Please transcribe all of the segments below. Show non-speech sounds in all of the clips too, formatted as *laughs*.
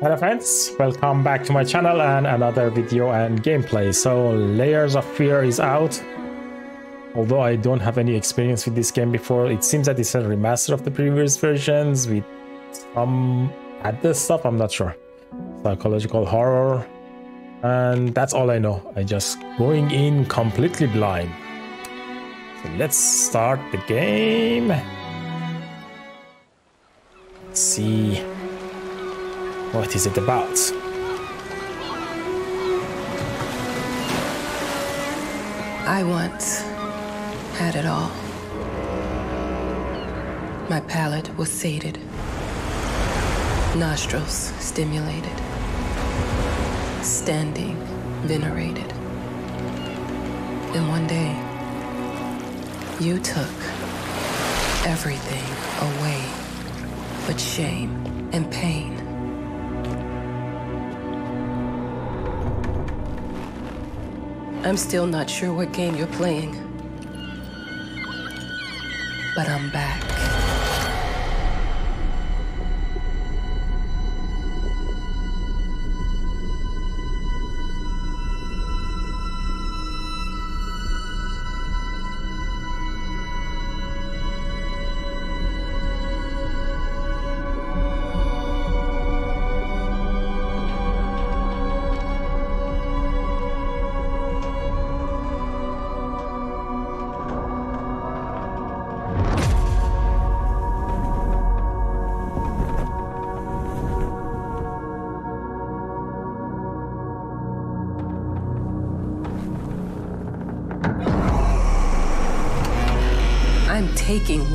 Hello friends, welcome back to my channel and another video and gameplay. So Layers of Fear is out. Although I don't have any experience with this game before, it seems that it's a remaster of the previous versions with some added stuff, I'm not sure. Psychological horror. And that's all I know. I just going in completely blind. So let's start the game. Let's see what is it about? I once had it all. My palate was sated, nostrils stimulated, standing venerated. And one day, you took everything away but shame and pain. I'm still not sure what game you're playing. But I'm back.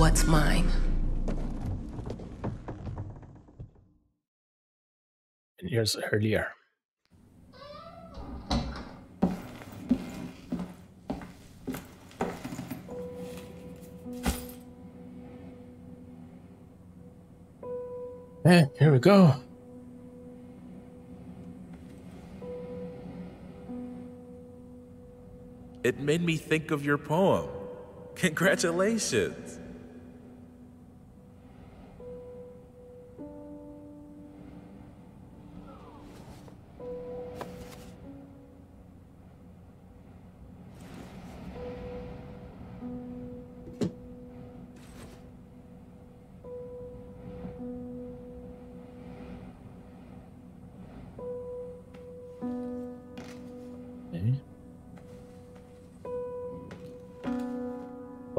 What's mine. And Years earlier. And here we go. It made me think of your poem. Congratulations.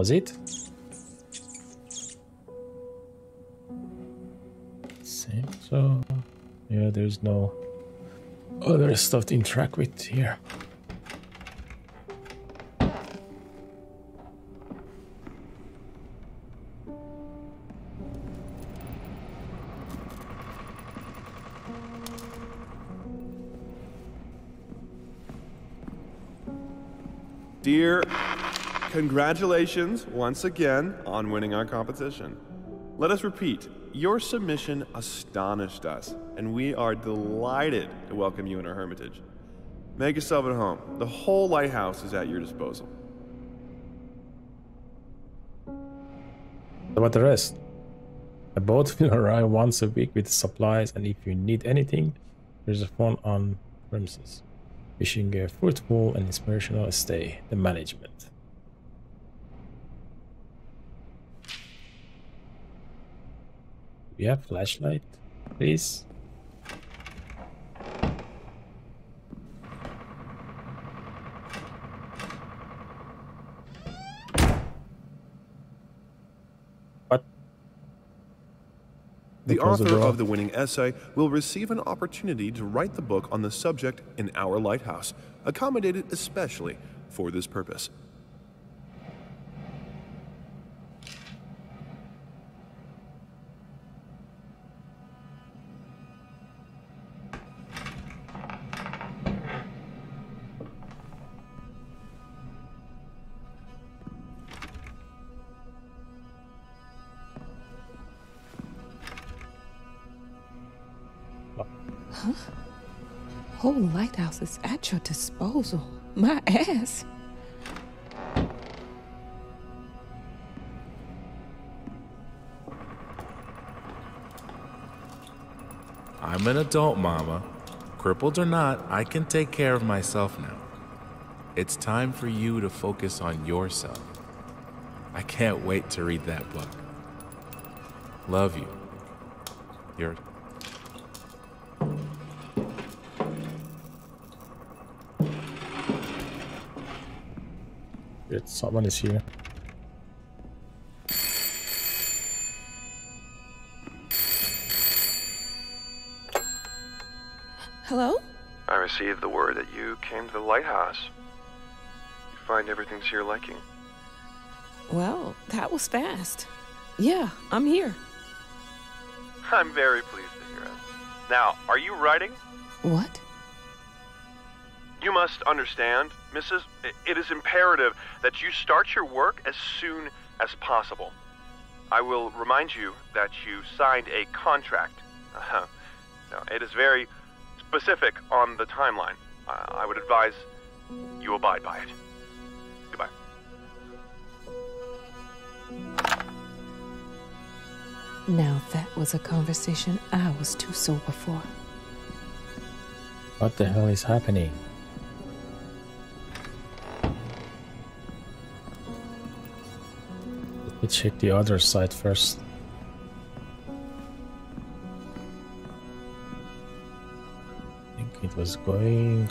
Was it? Same. So, yeah, there's no other stuff to interact with here. Congratulations once again on winning our competition. Let us repeat, your submission astonished us, and we are delighted to welcome you in our hermitage. Make yourself at home. The whole lighthouse is at your disposal. What about the rest? A boat will arrive once a week with supplies, and if you need anything, there's a phone on premises. Wishing a fruitful and inspirational stay. The management. We have flashlight, please. What? The Close author of the winning essay will receive an opportunity to write the book on the subject in our lighthouse, accommodated especially for this purpose. Lighthouse is at your disposal. My ass. I'm an adult, Mama. Crippled or not, I can take care of myself now. It's time for you to focus on yourself. I can't wait to read that book. Love you. Your Good, someone is here. Hello? I received the word that you came to the lighthouse. You find everything to your liking. Well, that was fast. Yeah, I'm here. I'm very pleased to hear it. Now, are you writing? What? You must understand, Mrs. It is imperative that you start your work as soon as possible. I will remind you that you signed a contract. Uh-huh. Now, it is very specific on the timeline. I I would advise you abide by it. Goodbye. Now that was a conversation I was too sober for. What the hell is happening? Let me check the other side first. I think it was going.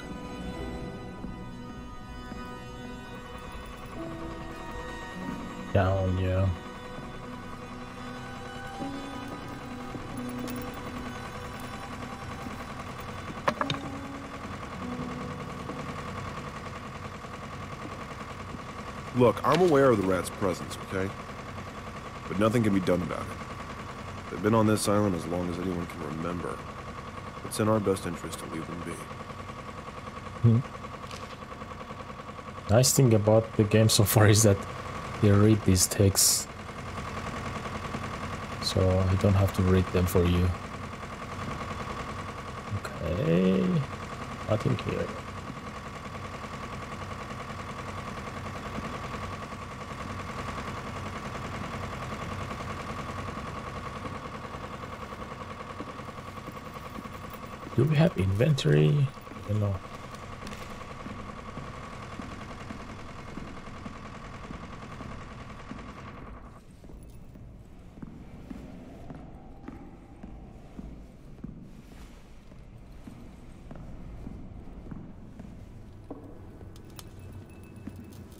Down, yeah. Look, I'm aware of the rat's presence, okay? But nothing can be done about it. They've been on this island as long as anyone can remember. It's in our best interest to leave them be. Hmm. Nice thing about the game so far is that they read these texts. So I don't have to read them for you. Okay. Nothing here. Do we have inventory? Don't know.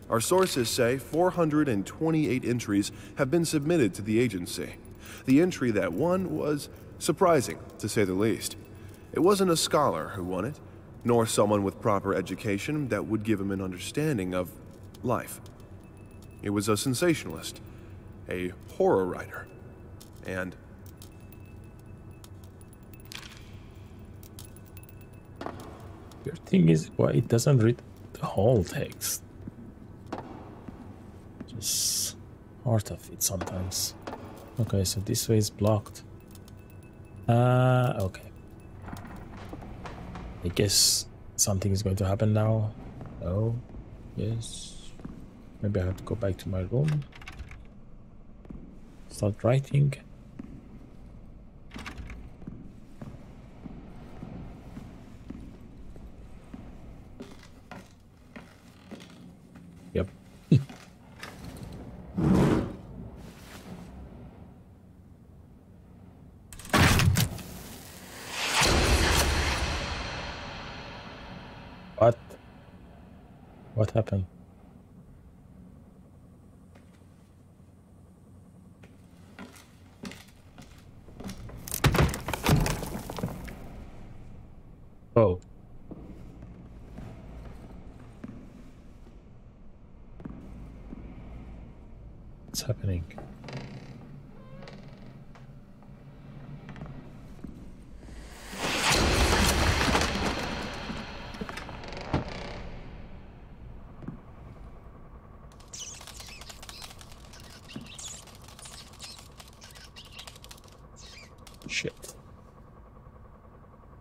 Our sources say 428 entries have been submitted to the agency. The entry that won was surprising, to say the least. It wasn't a scholar who won it, nor someone with proper education that would give him an understanding of life. It was a sensationalist, a horror writer, and Your thing is why it doesn't read the whole text. Just part of it sometimes. Okay, so this way is blocked. Uh okay. I guess something is going to happen now. No. Yes. Maybe I have to go back to my room. Start writing. Yep. what? What happened? Oh. What's happening? Shit.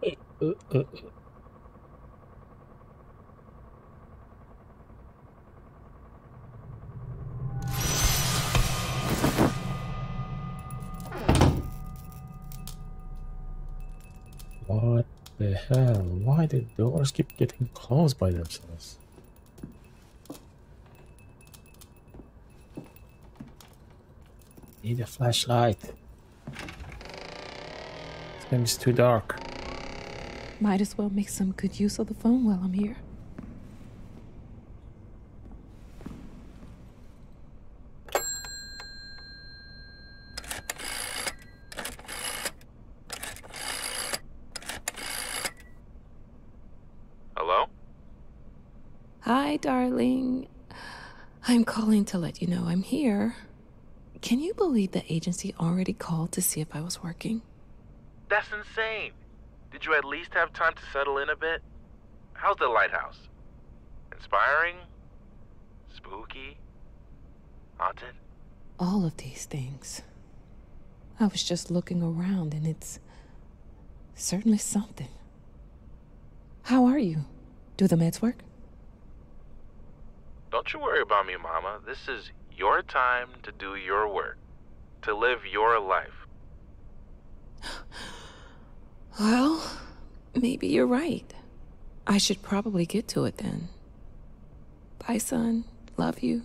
Uh, uh, uh, uh. What the hell? Why the doors keep getting closed by themselves? Need a flashlight. This game is too dark. Might as well make some good use of the phone while I'm here. Hello? Hi, darling. I'm calling to let you know I'm here. Can you believe the agency already called to see if I was working? That's insane. Did you at least have time to settle in a bit? How's the lighthouse? Inspiring? Spooky? Haunted? All of these things. I was just looking around and it's certainly something. How are you? Do the meds work? Don't you worry about me, Mama. This is your time to do your work, to live your life. *gasps* Well, maybe you're right. I should probably get to it then. Bye, son. Love you.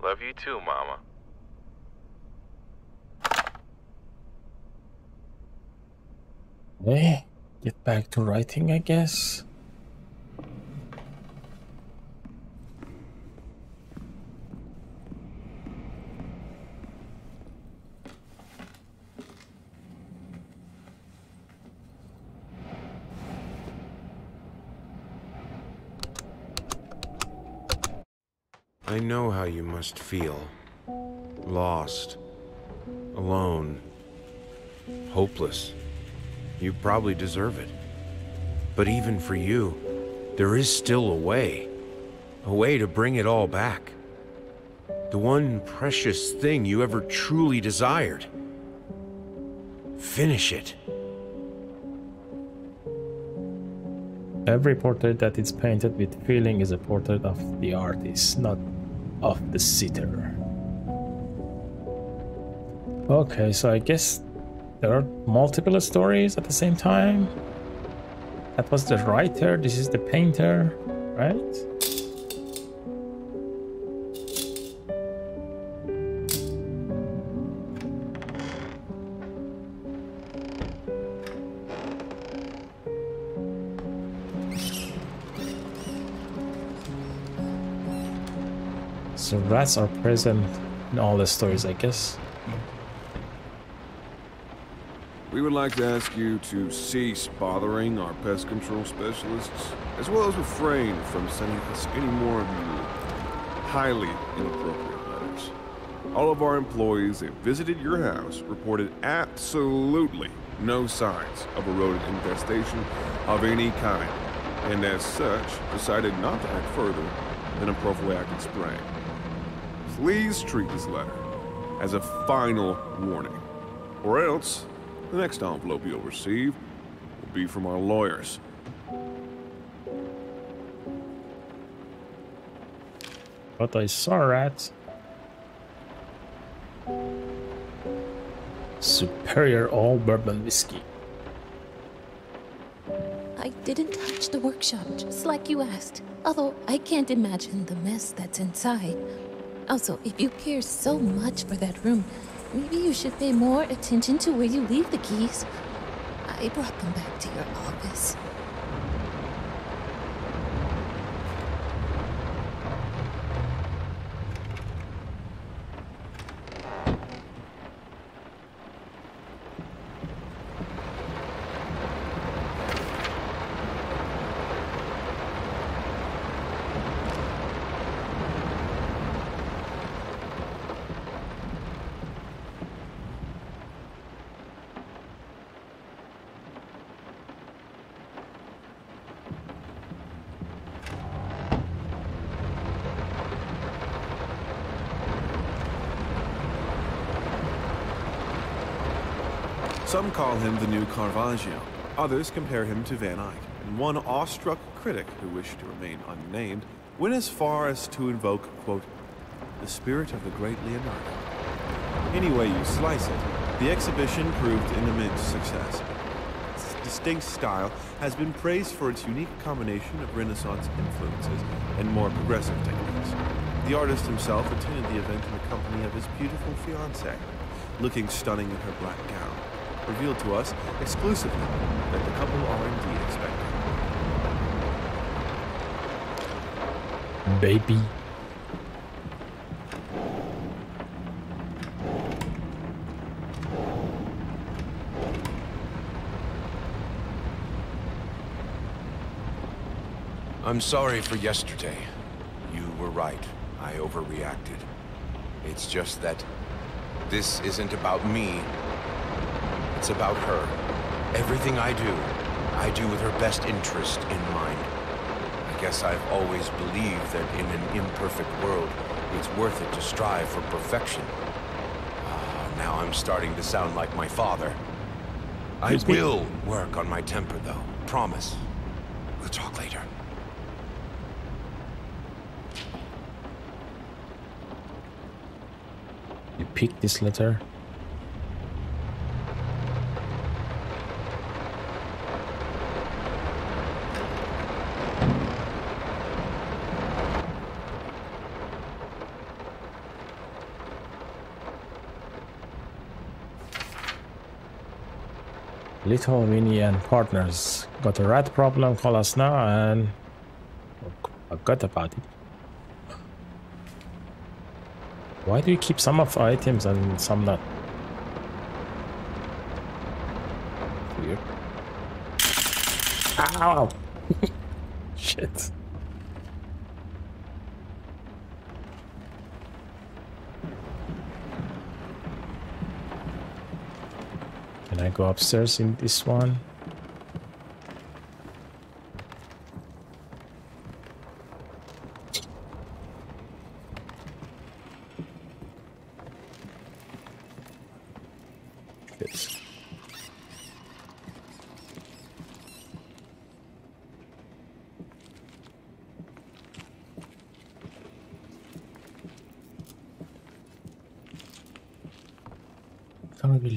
Love you too, Mama. Eh, get back to writing, I guess. I know how you must feel. Lost. Alone. Hopeless. You probably deserve it. But even for you, there is still a way. A way to bring it all back. The one precious thing you ever truly desired. Finish it. Every portrait that is painted with feeling is a portrait of the artist, not of the sitter. Okay, so I guess there are multiple stories at the same time. That was the writer, this is the painter, right? So rats are present in all the stories, I guess. We would like to ask you to cease bothering our pest control specialists, as well as refrain from sending us any more of your highly inappropriate letters. All of our employees that visited your house reported absolutely no signs of a rodent infestation of any kind, and as such, decided not to act further than a prophylactic spray. Please treat this letter as a final warning, or else the next envelope you'll receive will be from our lawyers. But I saw rats. Superior all bourbon whiskey. I didn't touch the workshop, just like you asked. Although I can't imagine the mess that's inside. Also, if you care so much for that room, maybe you should pay more attention to where you leave the keys. I brought them back to your office. Some call him the new Caravaggio. Others compare him to Van Eyck. And one awestruck critic who wished to remain unnamed went as far as to invoke, quote, the spirit of the great Leonardo. Any way you slice it, the exhibition proved an immense success. Its distinct style has been praised for its unique combination of Renaissance influences and more progressive techniques. The artist himself attended the event in the company of his beautiful fiancée, looking stunning in her black gown, revealed to us exclusively that the couple are indeed expecting. Baby. I'm sorry for yesterday. You were right. I overreacted. It's just that this isn't about me. It's about her. Everything I do, I do with her best interest in mind. I guess I've always believed that in an imperfect world, it's worth it to strive for perfection. Ah, now I'm starting to sound like my father. I will work on my temper, though. Promise. We'll talk later. You picked this letter. Little Winnie and partners got a rat problem. Call us now and forgot about it. Why do you keep some of items and some not? Weird. Ow! *laughs* Shit. I go upstairs in this one?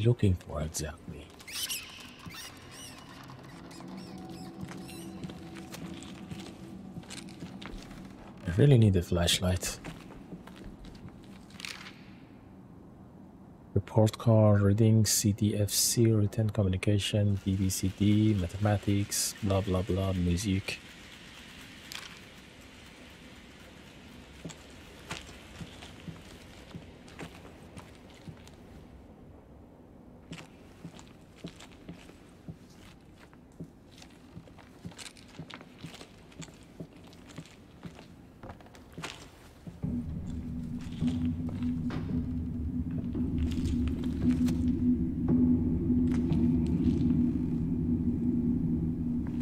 Looking for exactly? I really need a flashlight. Report card, reading, CDFC, written communication, BBCD, mathematics, blah blah blah, music.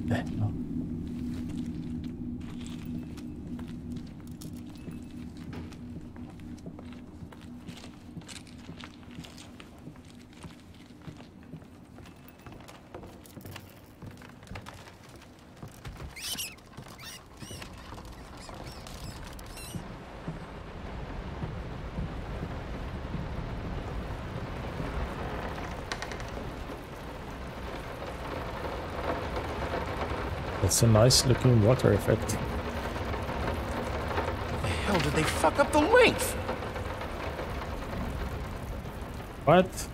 Eh, no. That's a nice looking water effect. The hell did they fuck up the length? What?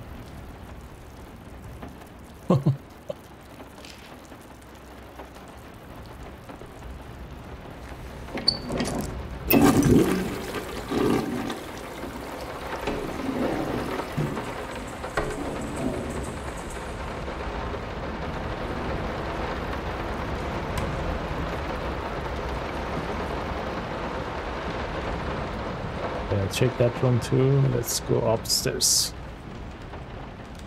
Yeah, check that room too. Let's go upstairs.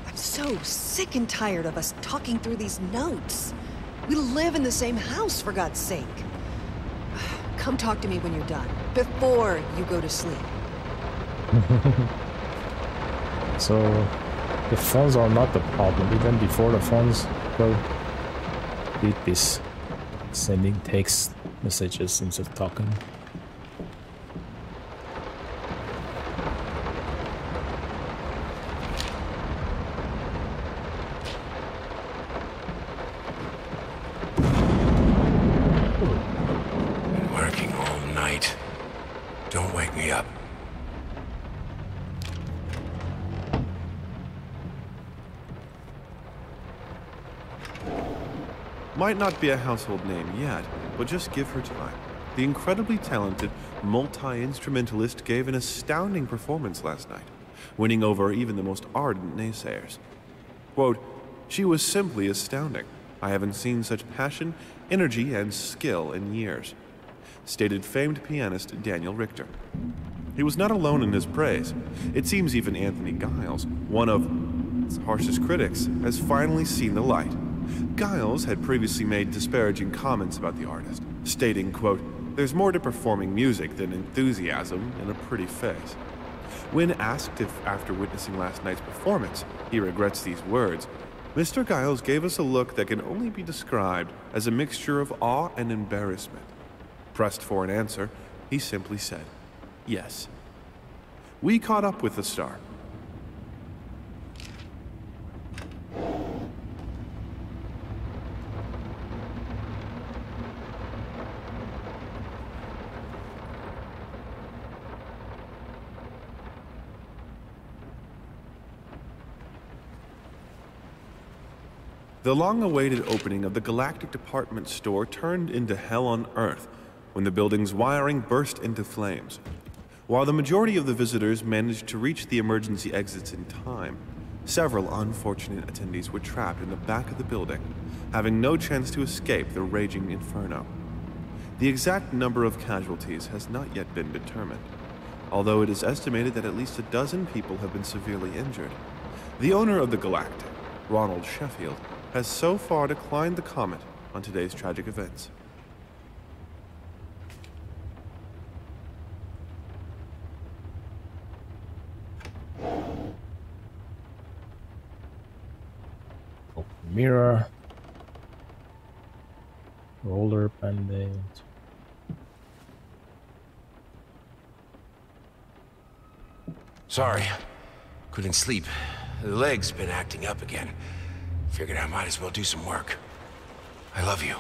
I'm so sick and tired of us talking through these notes. We live in the same house, for God's sake. *sighs* Come talk to me when you're done, before you go to sleep. *laughs* So the phones are not the problem. Even before the phones well did this sending text messages instead of talking. Might not be a household name yet, but just give her time. The incredibly talented multi-instrumentalist gave an astounding performance last night, winning over even the most ardent naysayers. Quote, she was simply astounding. I haven't seen such passion, energy, and skill in years, stated famed pianist Daniel Richter. He was not alone in his praise. It seems even Anthony Giles, one of its harshest critics, has finally seen the light. Giles had previously made disparaging comments about the artist, stating, quote, There's more to performing music than enthusiasm and a pretty face. When asked if, after witnessing last night's performance, he regrets these words, Mr. Giles gave us a look that can only be described as a mixture of awe and embarrassment. Pressed for an answer, he simply said, Yes. We caught up with the star. The long-awaited opening of the Galactic Department store turned into hell on Earth when the building's wiring burst into flames. While the majority of the visitors managed to reach the emergency exits in time, several unfortunate attendees were trapped in the back of the building, having no chance to escape the raging inferno. The exact number of casualties has not yet been determined, although it is estimated that at least a dozen people have been severely injured. The owner of the Galactic, Ronald Sheffield, has so far declined the comment on today's tragic events. Open mirror. Roller bandage. Sorry. Couldn't sleep. The leg's been acting up again. Figured I might as well do some work. I love you.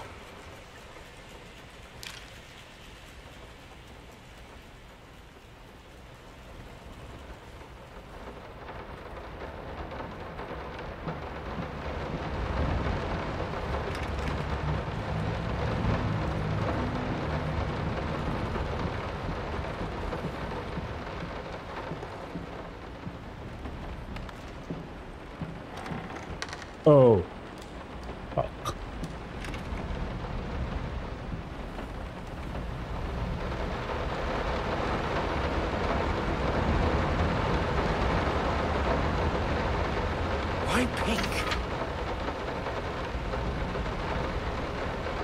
Oh. Fuck. Why pink?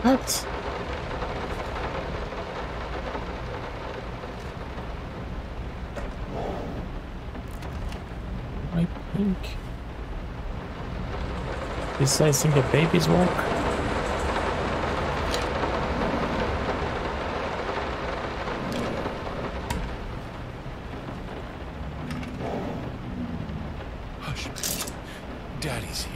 What? Why pink? Is slicing the baby's work? Hush. Daddy's here.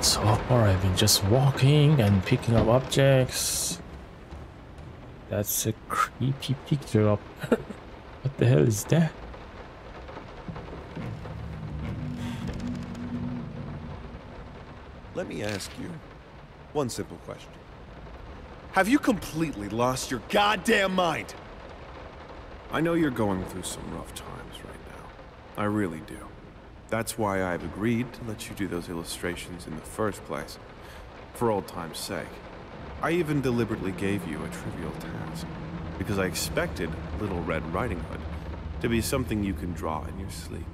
So far I've been just walking and picking up objects. That's a creepy picture of... *laughs* what the hell is that? Let me ask you one simple question. Have you completely lost your goddamn mind? I know you're going through some rough times right now. I really do. That's why I've agreed to let you do those illustrations in the first place. For old time's sake. I even deliberately gave you a trivial task. Because I expected Little Red Riding Hood to be something you can draw in your sleep.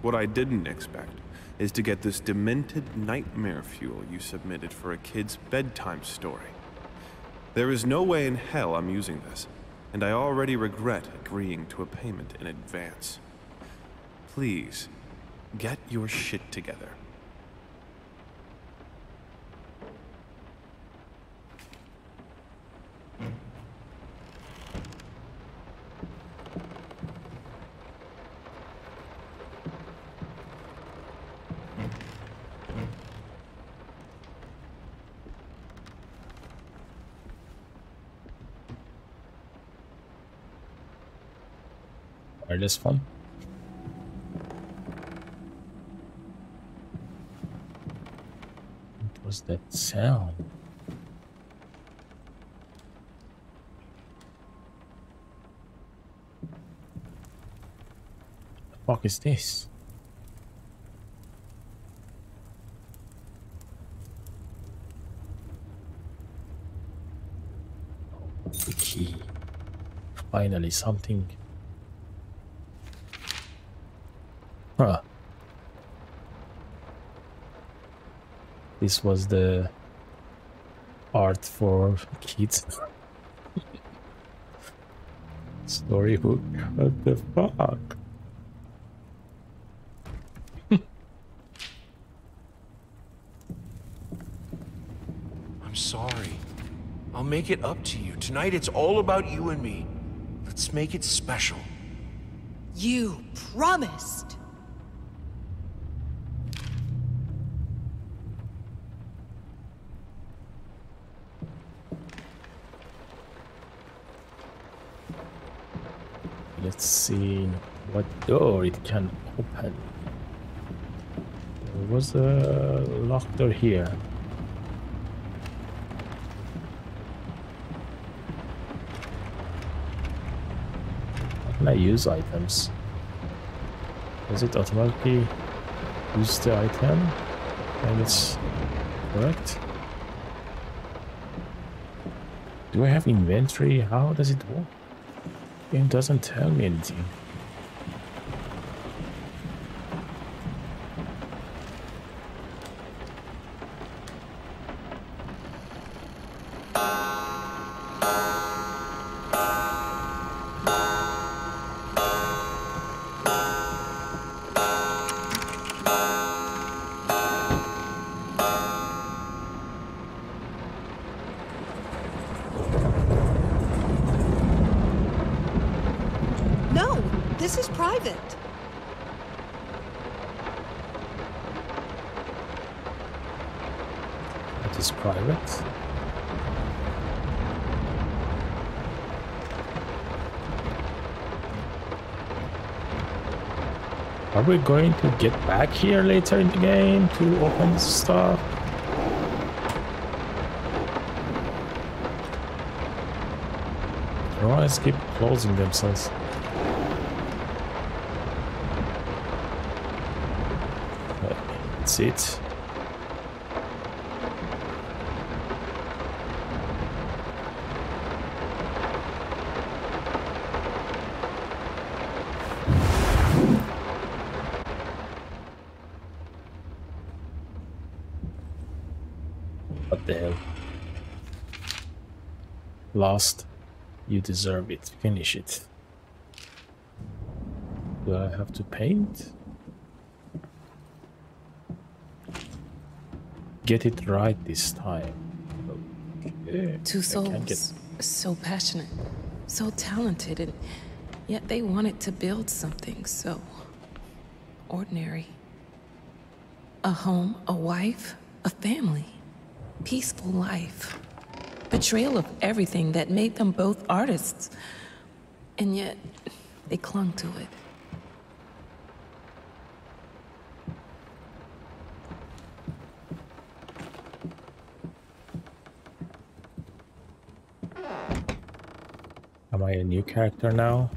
What I didn't expect is to get this demented nightmare fuel you submitted for a kid's bedtime story. There is no way in hell I'm using this, and I already regret agreeing to a payment in advance. Please, get your shit together. Wireless phone. What was that sound? The fuck is this? Oh, the key. Finally, something. Huh. This was the art for kids. *laughs* Storybook. What the fuck? *laughs* I'm sorry. I'll make it up to you. Tonight it's all about you and me. Let's make it special. You promised. Let's see what door it can open. There was a locked door here. How can I use items? Does it automatically use the item? And it's correct. Do I have inventory? How does it work? Game doesn't tell me anything. No, this is private. That is private. Are going to get back here later in the game to open stuff? Oh, Their eyes keep closing themselves. That's it. What the hell? Lost. You deserve it. Finish it. Do I have to paint? Get it right this time. Okay. Two can't get- souls, so passionate, so talented, and yet they wanted to build something so ordinary. A home, a wife, a family, peaceful life. Betrayal of everything that made them both artists, and yet they clung to it. Am I a new character now?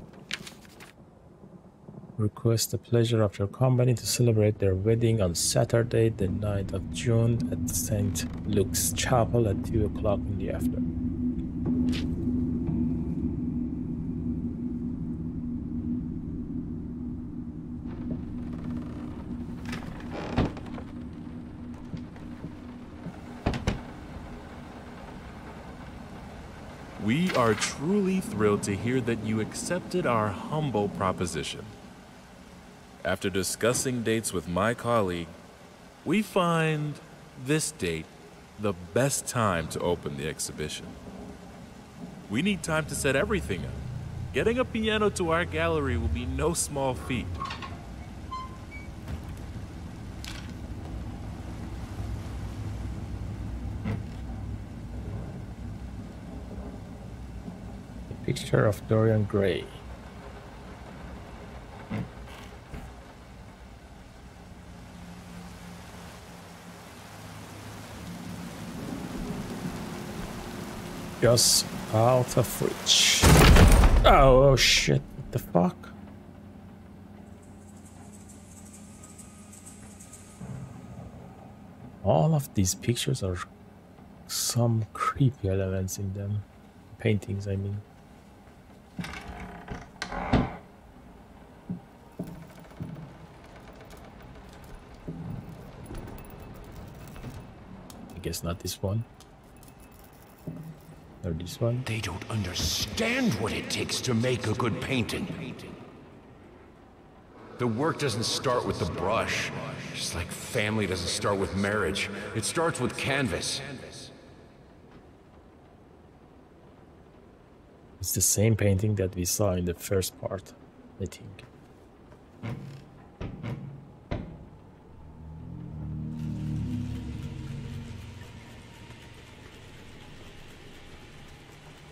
Request the pleasure of your company to celebrate their wedding on Saturday, the 9th of June at St. Luke's Chapel at 2 o'clock in the afternoon. We are truly thrilled to hear that you accepted our humble proposition. After discussing dates with my colleague, we find this date the best time to open the exhibition. We need time to set everything up. Getting a piano to our gallery will be no small feat. Picture of Dorian Gray. Just out of reach. Oh, oh shit, what the fuck? All of these pictures are some creepy elements in them. Paintings, I mean. I guess not this one. Or this one. They don't understand what it takes to make a good painting. The work doesn't start with the brush, just like family doesn't start with marriage. It starts with canvas. It's the same painting that we saw in the first part, I think.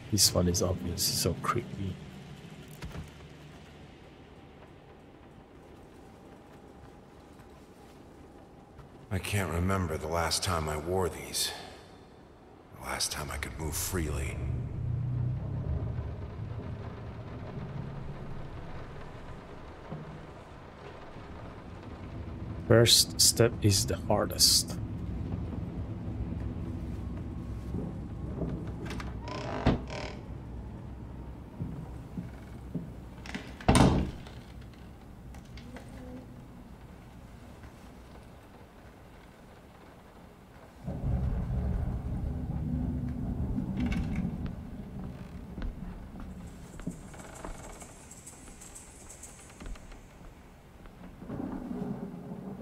This one is obviously so creepy. I can't remember the last time I wore these. The last time I could move freely. First step is the hardest.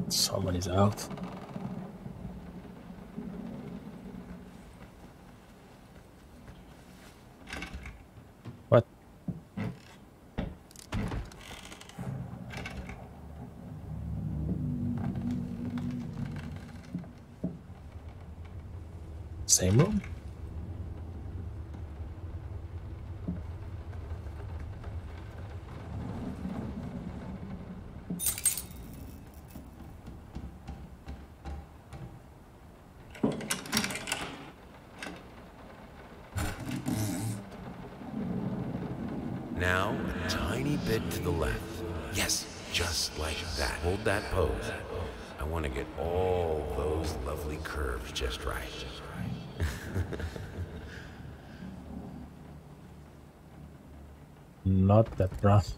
Someone is out. What? Same room? Now, a tiny bit to the left. Yes, just like that. Hold that pose. I want to get all those lovely curves just right. Rough.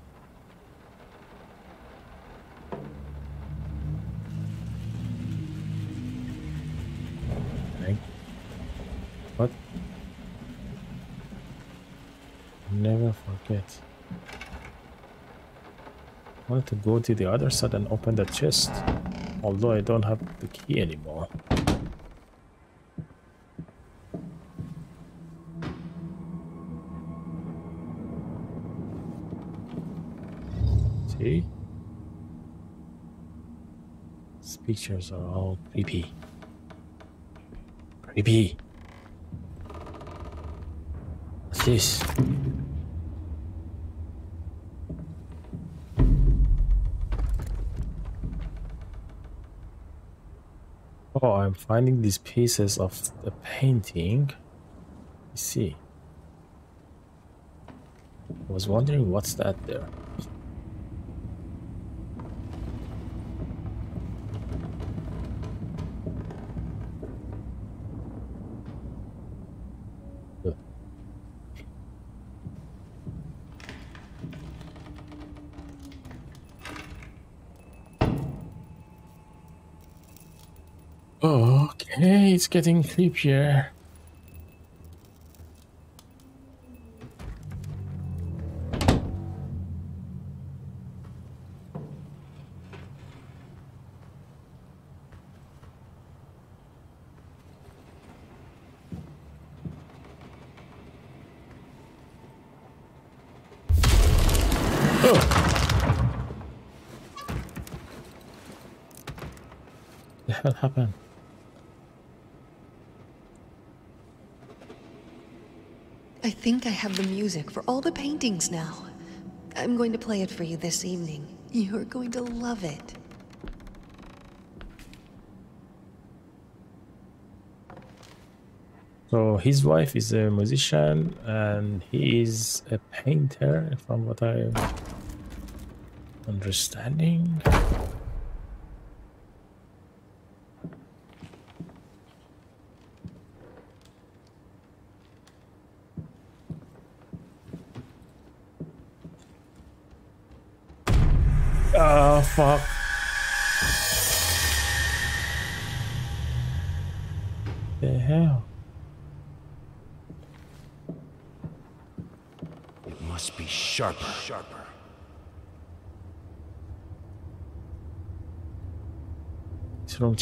What? Never forget. I wanted to go to the other side and open the chest. Although I don't have the key anymore. See? Pictures are all creepy. Creepy. What's this? Oh, I'm finding these pieces of the painting. See. I was wondering what's that there. Okay, it's getting creepier. Have the music for all the paintings now. I'm going to play it for you this evening. You're going to love it. So his wife is a musician and he is a painter, from what I'm understanding.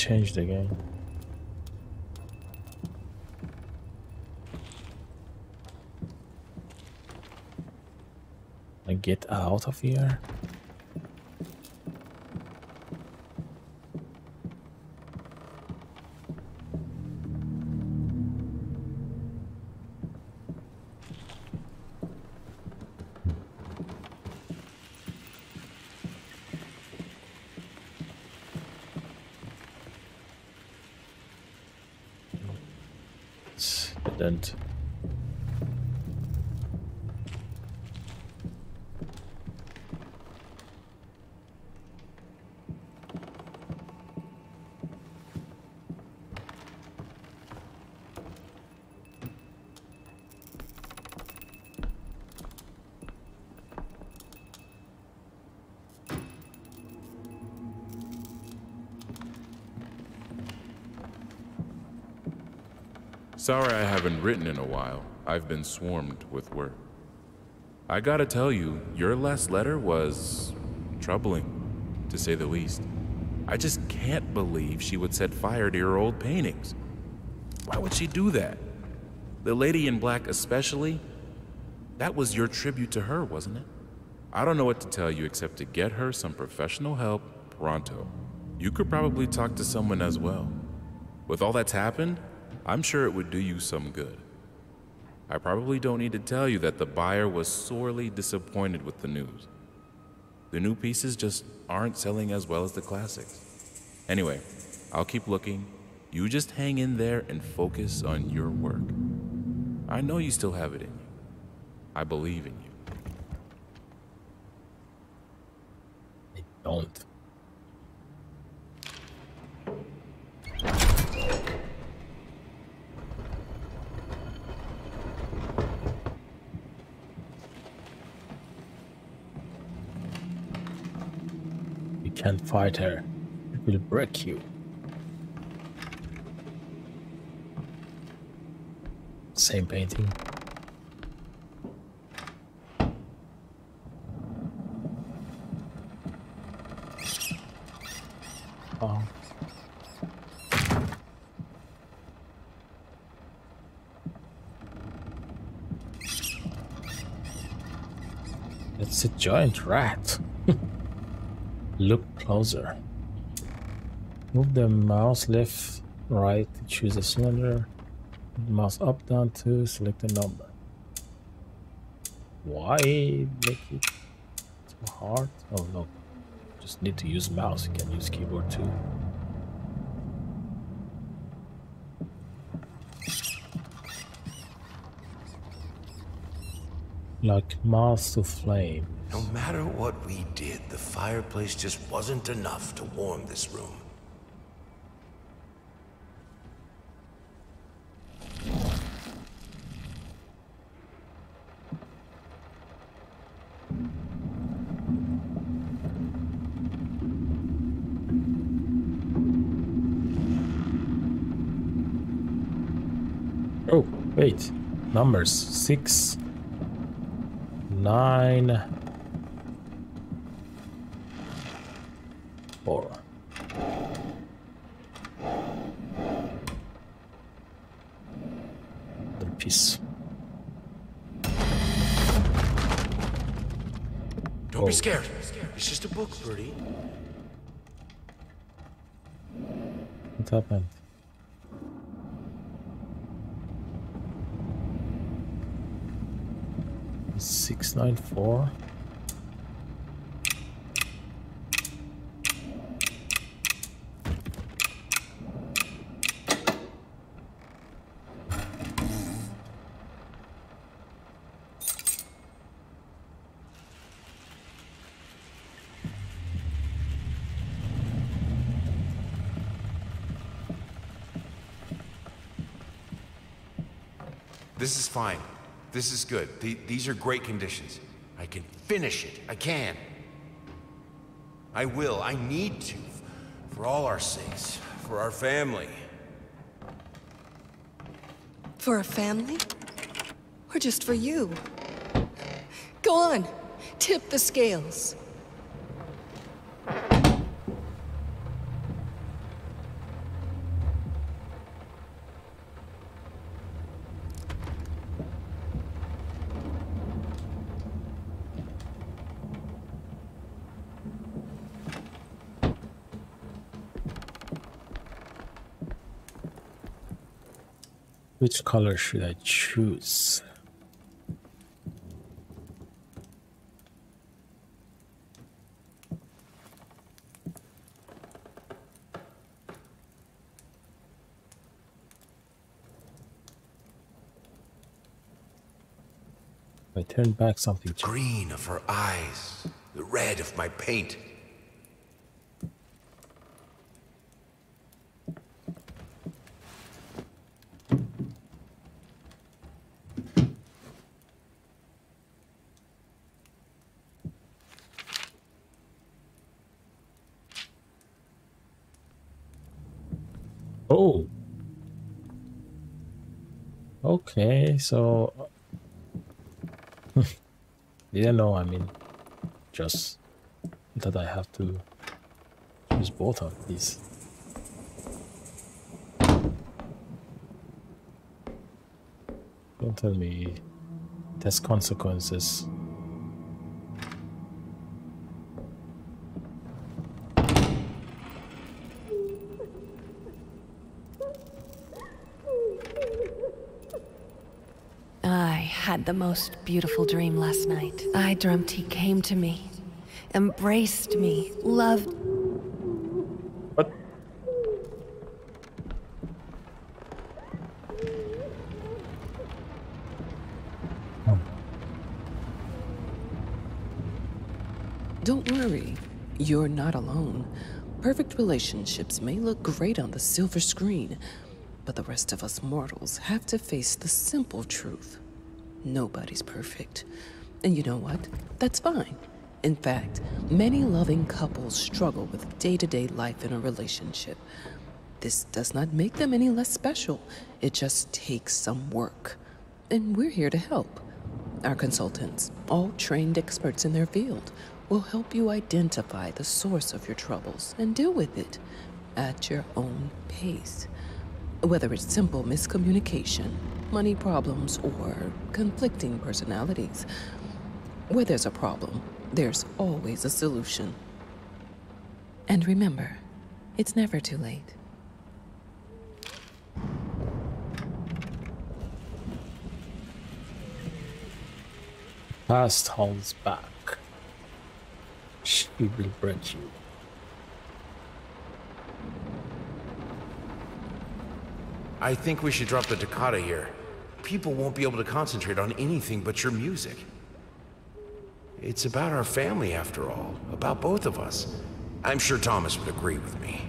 This the game. get out of here. Written in a while. I've been swarmed with work. I gotta tell you, your last letter was troubling, to say the least. I just can't believe she would set fire to your old paintings. Why would she do that? The lady in black especially? That was your tribute to her, wasn't it? I don't know what to tell you except to get her some professional help pronto. You could probably talk to someone as well. With all that's happened, I'm sure it would do you some good. I probably don't need to tell you that the buyer was sorely disappointed with the news. The new pieces just aren't selling as well as the classics. Anyway, I'll keep looking. You just hang in there and focus on your work. I know you still have it in you. I believe in you. I don't. You can't fight her. It will break you. Same painting. Oh. It's a giant rat. *laughs* Look closer. Move the mouse left, right to choose a cylinder. Mouse up, down to select a number. Why make it hard? Oh no, just need to use mouse. You can use keyboard too. Like mouse to flame. No matter what the fireplace just wasn't enough to warm this room. Oh, wait. Numbers six, nine, four. Another piece. Don't Oh. be scared. It's just a book, Birdie. What happened? Six nine four. This is fine. This is good. The, these are great conditions. I can finish it. I can. I will. I need to. For all our sakes. For our family. For a family? Or just for you? Go on. Tip the scales. Which color should I choose? I turn back something. Green of her eyes, the red of my paint. So *laughs* yeah, no, I mean, just that I have to use both of these. Don't tell me there's consequences. Had the most beautiful dream last night. I dreamt he came to me, embraced me, loved. What? Don't worry, you're not alone. Perfect relationships may look great on the silver screen, but the rest of us mortals have to face the simple truth. Nobody's perfect. And you know what? That's fine. In fact, many loving couples struggle with day to day life in a relationship. This does not make them any less special, it just takes some work. And we're here to help. Our consultants, all trained experts in their field, will help you identify the source of your troubles and deal with it at your own pace. Whether it's simple miscommunication, money problems, or conflicting personalities. Where there's a problem, there's always a solution. And remember, it's never too late. Past holds back. She will break you. I think we should drop the toccata here. People won't be able to concentrate on anything but your music. It's about our family, after all. About both of us. I'm sure Thomas would agree with me.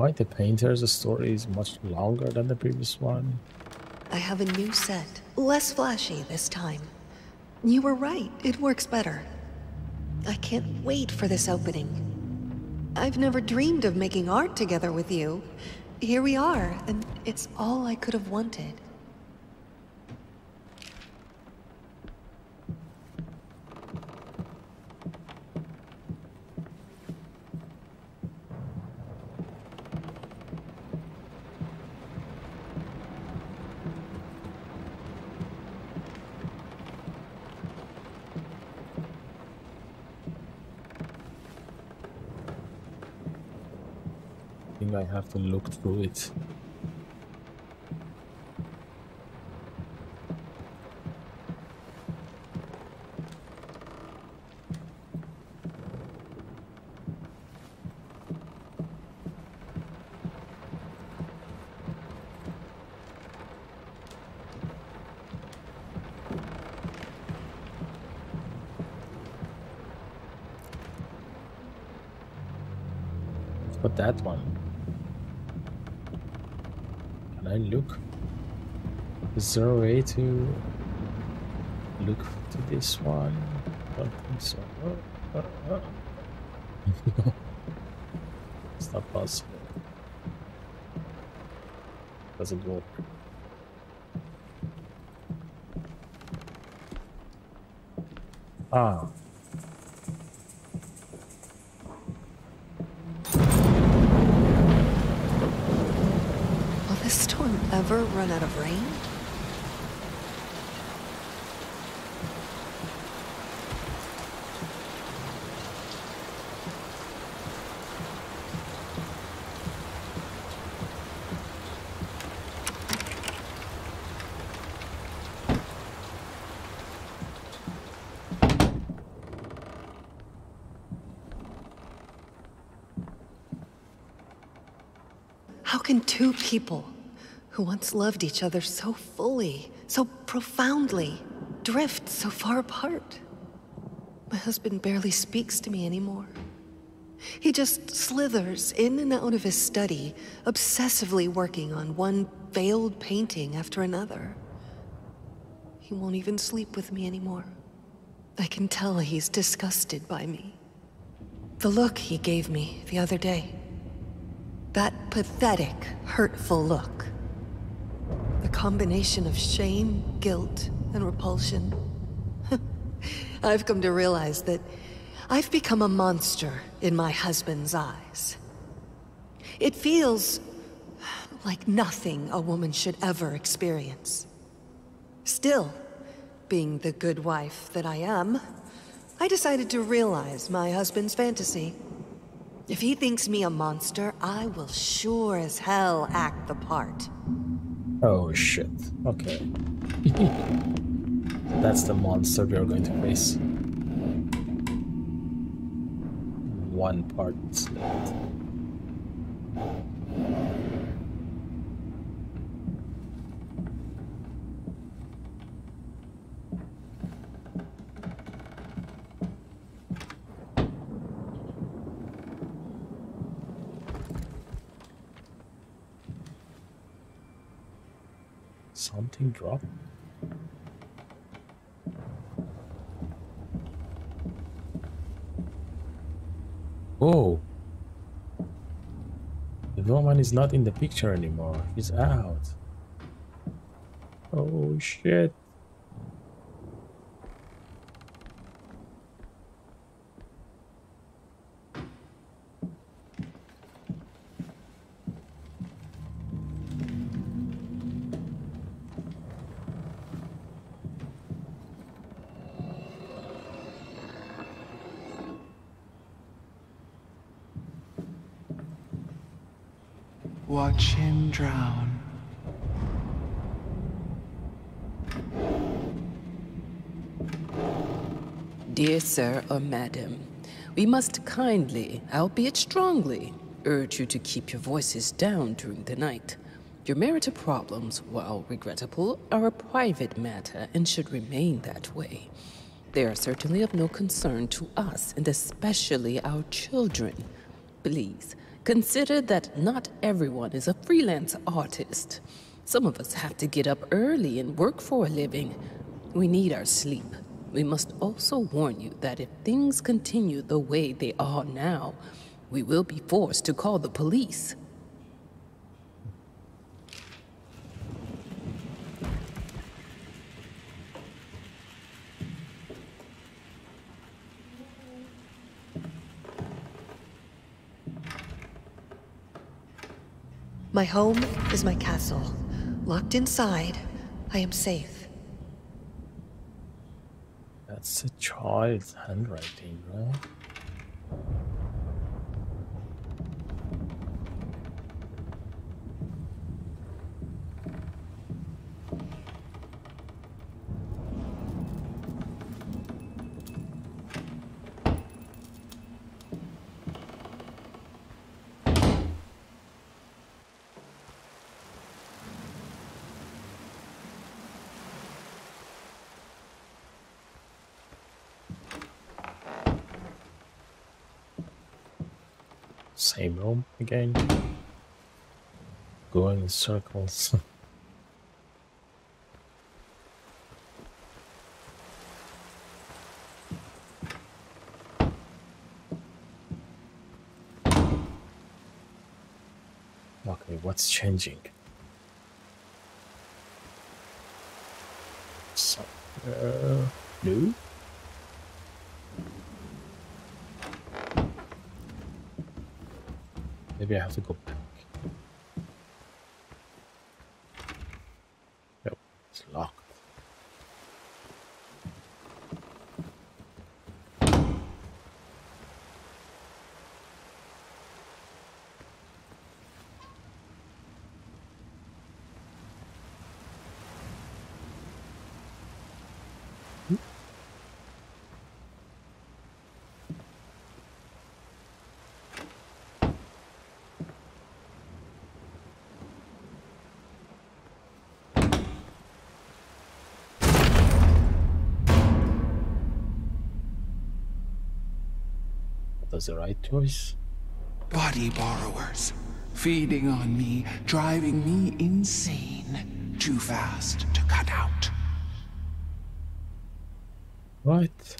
Why the painter's story is much longer than the previous one? I have a new set. Less flashy this time. You were right, it works better. I can't wait for this opening. I've never dreamed of making art together with you. Here we are, and it's all I could have wanted. I have to look through it. that one. Look? Is there a way to look to this one? I don't think so. Uh, uh, uh. *laughs* it's not possible. Doesn't work. Ah. Will this storm ever run out of rain? How can two people who once loved each other so fully, so profoundly, drift so far apart? My husband barely speaks to me anymore. He just slithers in and out of his study, obsessively working on one failed painting after another. He won't even sleep with me anymore. I can tell he's disgusted by me. The look he gave me the other day. That pathetic, hurtful look. Combination of shame, guilt, and repulsion. *laughs* I've come to realize that I've become a monster in my husband's eyes. It feels like nothing a woman should ever experience. Still, being the good wife that I am, I decided to realize my husband's fantasy. If he thinks me a monster, I will sure as hell act the part. Oh shit. Okay. *laughs* That's the monster we are going to face. One part left. Something dropped. Oh. The woman is not in the picture anymore. She's out. Oh shit. Watch him drown. Dear sir or madam, we must kindly, albeit strongly, urge you to keep your voices down during the night. Your marital problems, while regrettable, are a private matter and should remain that way. They are certainly of no concern to us, and especially our children. Please, consider that not everyone is a freelance artist. Some of us have to get up early and work for a living. We need our sleep. We must also warn you that if things continue the way they are now, we will be forced to call the police. My home is my castle. Locked inside, I am safe. That's a child's handwriting, right? Same room again. Going in circles. *laughs* okay, what's changing? So, uh, no? I have to go back. No, it's locked. Was the right choice. Body borrowers, feeding on me, driving me insane. Too fast to cut out. What?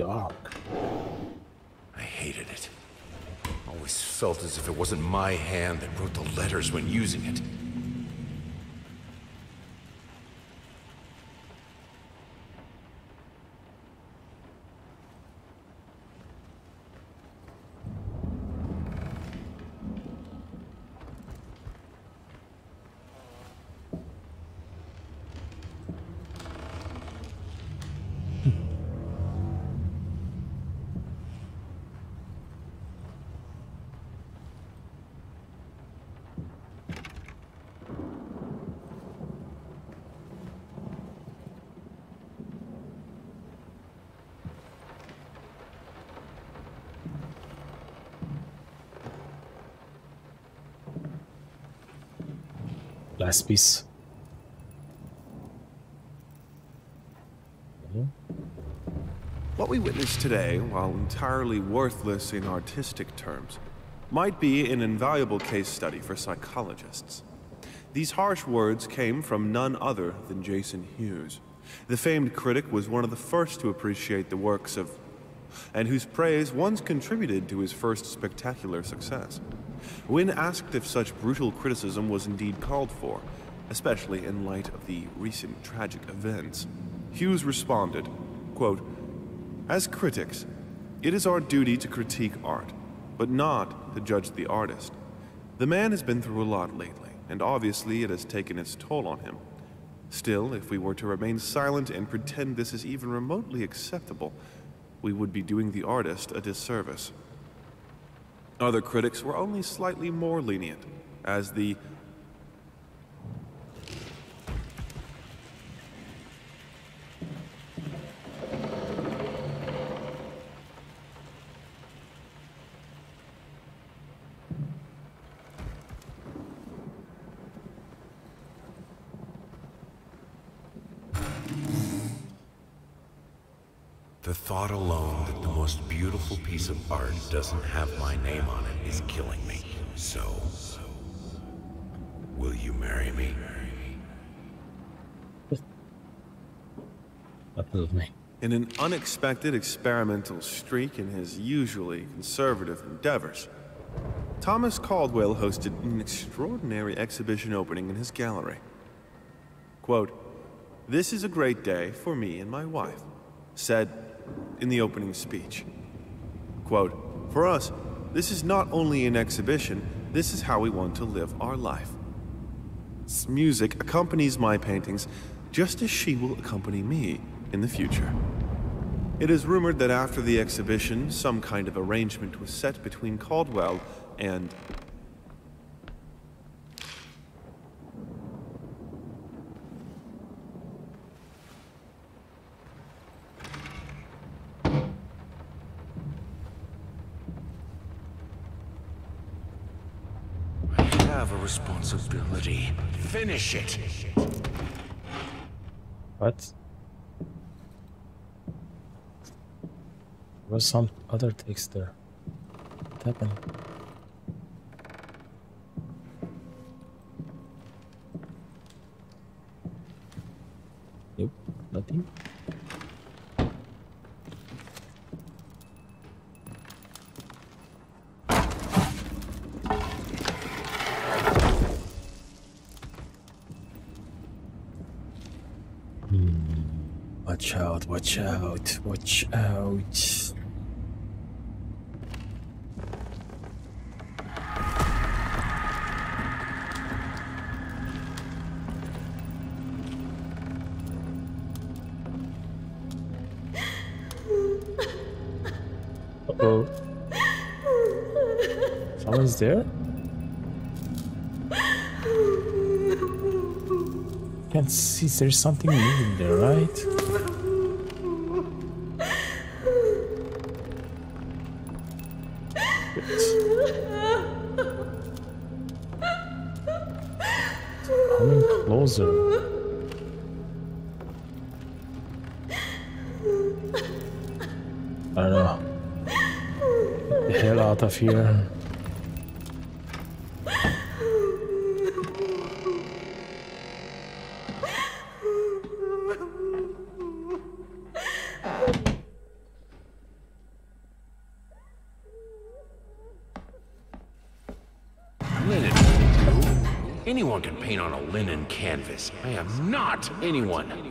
dark. I hated it. Always felt as if it wasn't my hand that wrote the letters when using it. What we witnessed today, while entirely worthless in artistic terms, might be an invaluable case study for psychologists. These harsh words came from none other than Jason Hughes. The famed critic was one of the first to appreciate the works of, and whose praise once contributed to his first spectacular success. When asked if such brutal criticism was indeed called for, especially in light of the recent tragic events, Hughes responded, quote, As critics, it is our duty to critique art, but not to judge the artist. The man has been through a lot lately, and obviously it has taken its toll on him. Still, if we were to remain silent and pretend this is even remotely acceptable, we would be doing the artist a disservice. Other critics were only slightly more lenient, as the thought alone that the most beautiful piece of art doesn't have my name on it is killing me. So, will you marry me? Approve me. In an unexpected experimental streak in his usually conservative endeavors, Thomas Caldwell hosted an extraordinary exhibition opening in his gallery. Quote, This is a great day for me and my wife, said in the opening speech. Quote, For us, this is not only an exhibition, this is how we want to live our life. This music accompanies my paintings just as she will accompany me in the future. It is rumored that after the exhibition, some kind of arrangement was set between Caldwell and have a responsibility. Finish it! What? There was some other text there. What happened? Nope, nothing. Watch out, watch out, watch out. Uh-oh. Someone's there? Can't see there's something moving there, right? Here. Linen. Anyone can paint on a linen canvas. I am not anyone.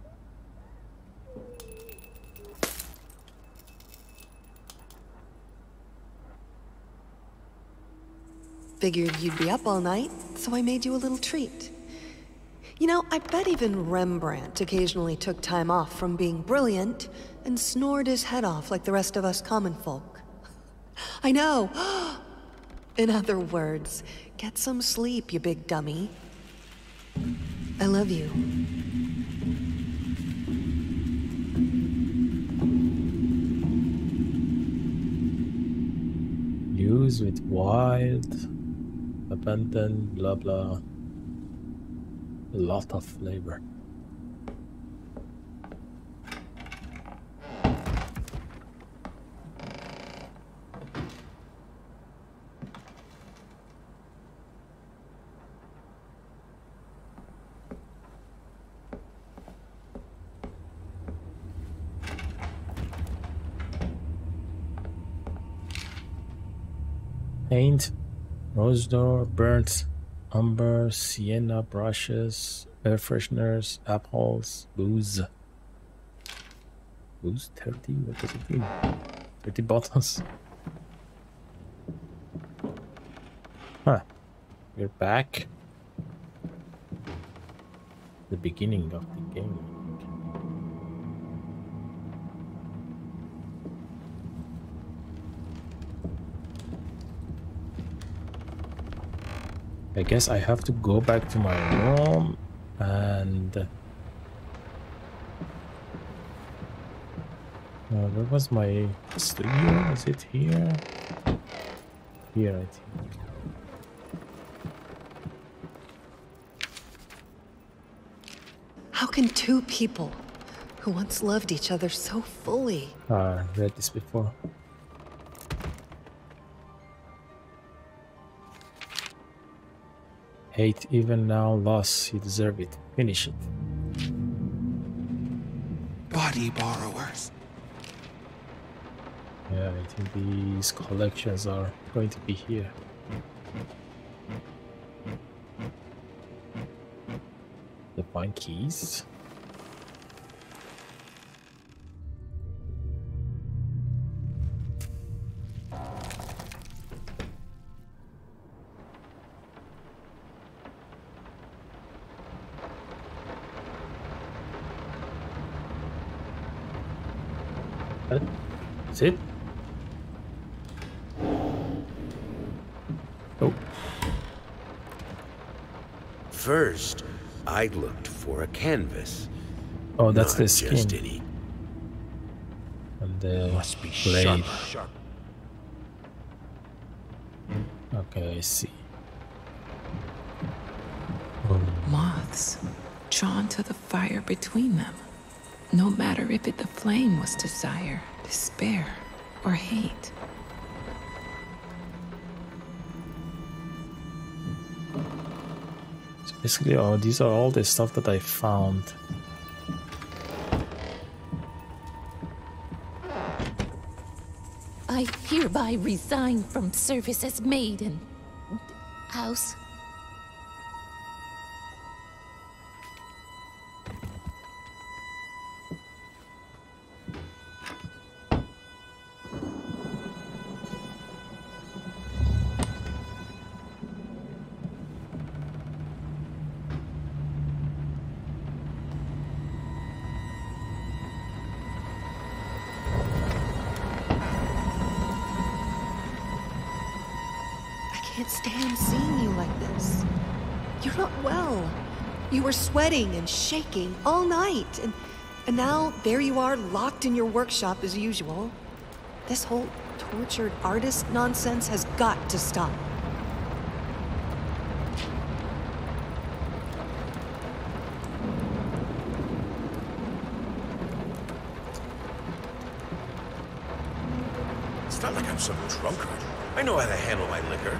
Figured you'd be up all night, so I made you a little treat. You know, I bet even Rembrandt occasionally took time off from being brilliant and snored his head off like the rest of us common folk. *laughs* I know. *gasps* In other words, get some sleep, you big dummy. I love you. Use with wild, abandoned, blah blah. A lot of flavor. Paint, rose madder, burnt umber, sienna brushes, air fresheners, apples, booze. Booze 30? What does it mean? 30 bottles? Huh. We're back. The beginning of the game. I guess I have to go back to my room and uh, where was my studio? Is it here? Here, I think. How can two people who once loved each other so fully Ah, read this before. Hate even now, loss. You deserve it. Finish it. Body borrowers. Yeah, I think these collections are going to be here. The fine keys. That's it. Oh. First, I looked for a canvas. Oh, that's Not the skin. Just any. And the Must be blade. sharp. Okay, I see. Moths, drawn to the fire between them. No matter if it the flame was desire, despair, or hate. So basically, oh, these are all the stuff that I found. I hereby resign from service as maid in house. Sweating and shaking all night, and, and now there you are, locked in your workshop as usual. This whole tortured artist nonsense has got to stop. It's not like I'm some drunkard. I know how to handle my liquor.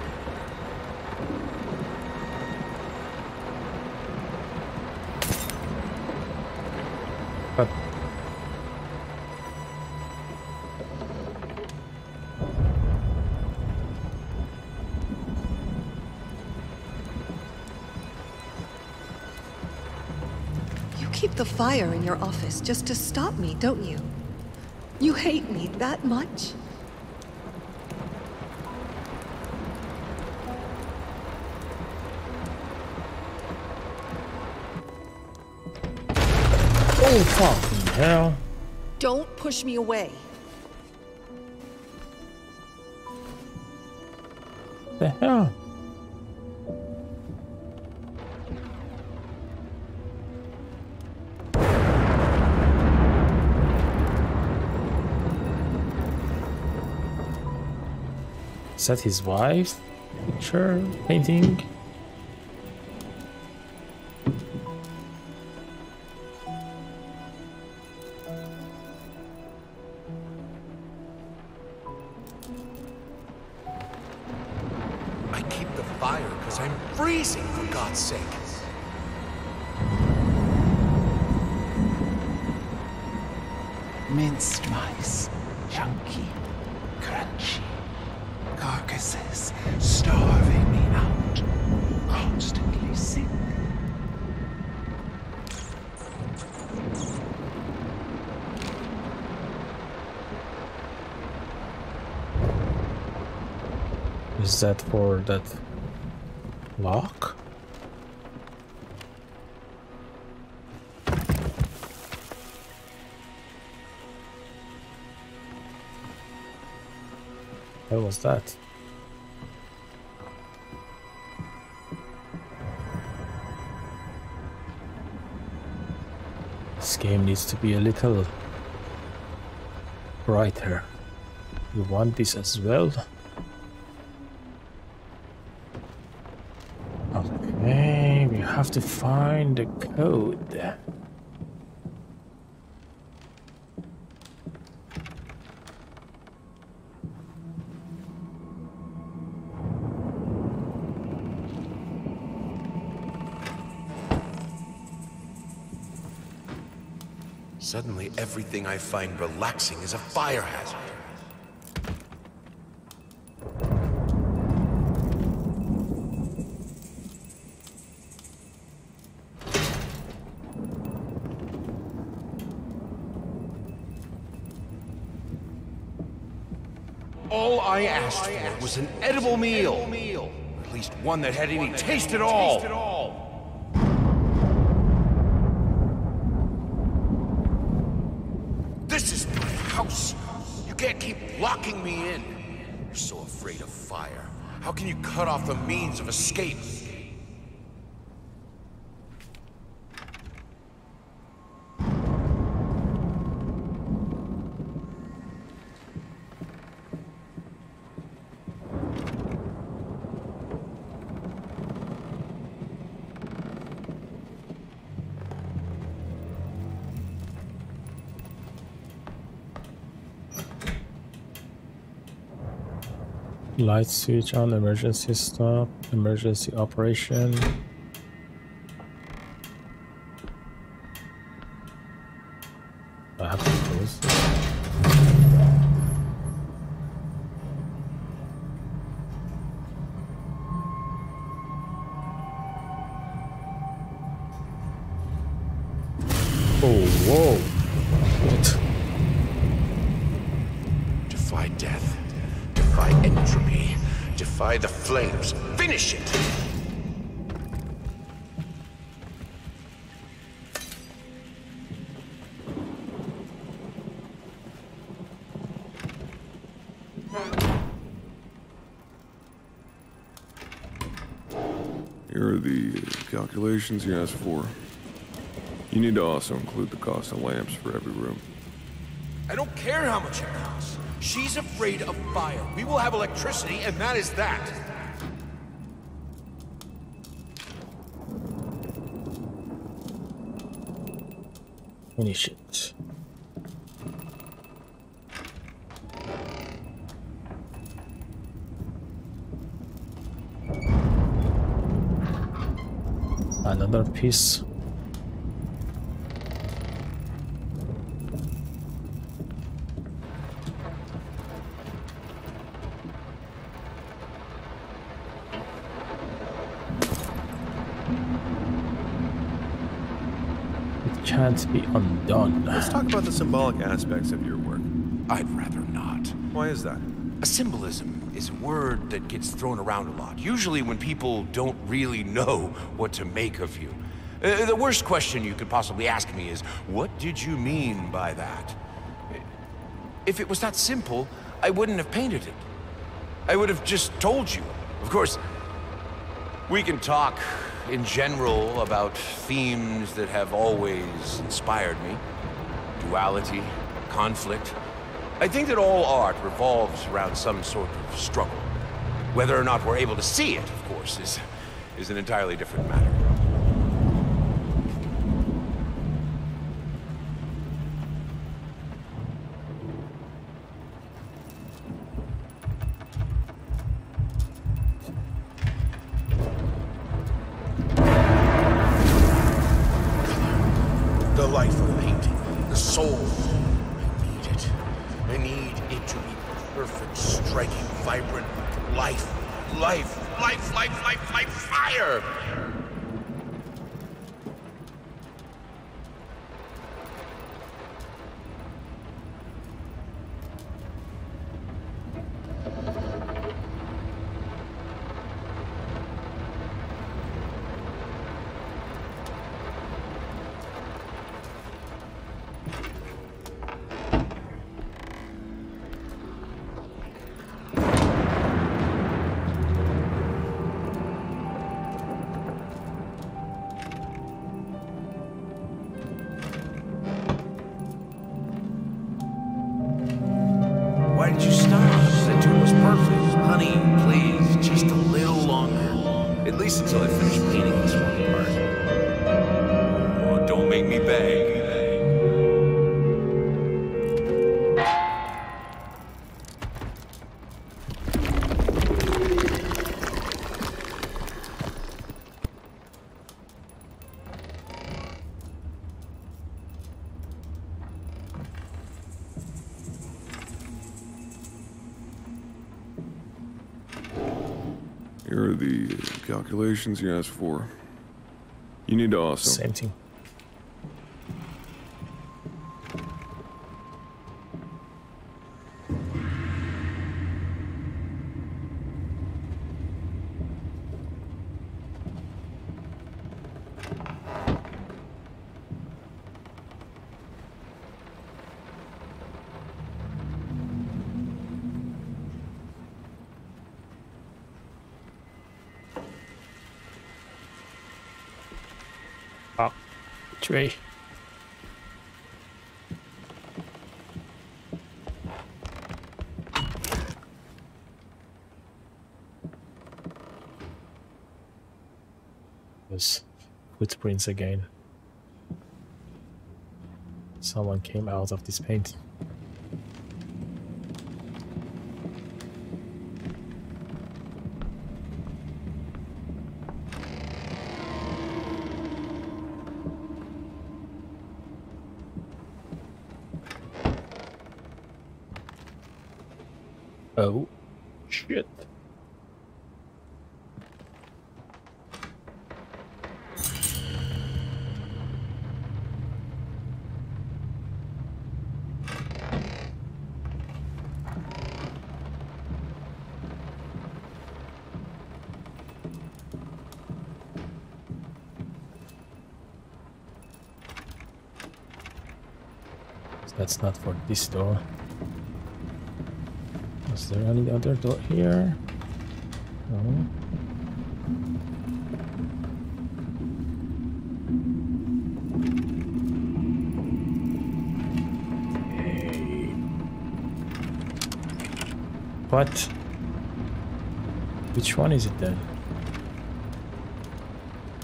Fire in your office just to stop me, don't you? You hate me that much? oh fucking hell! Don't push me away. Is that his wife? Picture painting? That lock? What was that? This game needs to be a little brighter. You want this as well? Have to find the code. Suddenly, everything I find relaxing is a fire hazard. All I asked for was an edible meal. At least one that had any taste at all. This is my house. You can't keep locking me in. You're so afraid of fire. How can you cut off the means of escape? Light switch on, emergency stop, emergency operation. Calculations you asked for. You need to also include the cost of lamps for every room. I don't care how much it costs. She's afraid of fire. We will have electricity, and that is that. Finish it. Another piece. It can't be undone. Let's talk about the symbolic aspects of your work. I'd rather not. Why is that? A symbolism is a word that gets thrown around a lot, usually when people don't really know what to make of you. Uh, the worst question you could possibly ask me is, what did you mean by that? If it was that simple, I wouldn't have painted it. I would have just told you. Of course, we can talk in general about themes that have always inspired me. Duality, conflict. I think that all art revolves around some sort of struggle. Whether or not we're able to see it, of course, is, is an entirely different matter. Calculations you asked for. You need to also Same. Tree. There's footprints again. Someone came out of this paint. Oh, shit. That's not for this door. Is there any other door here? No. What? Which one is it then?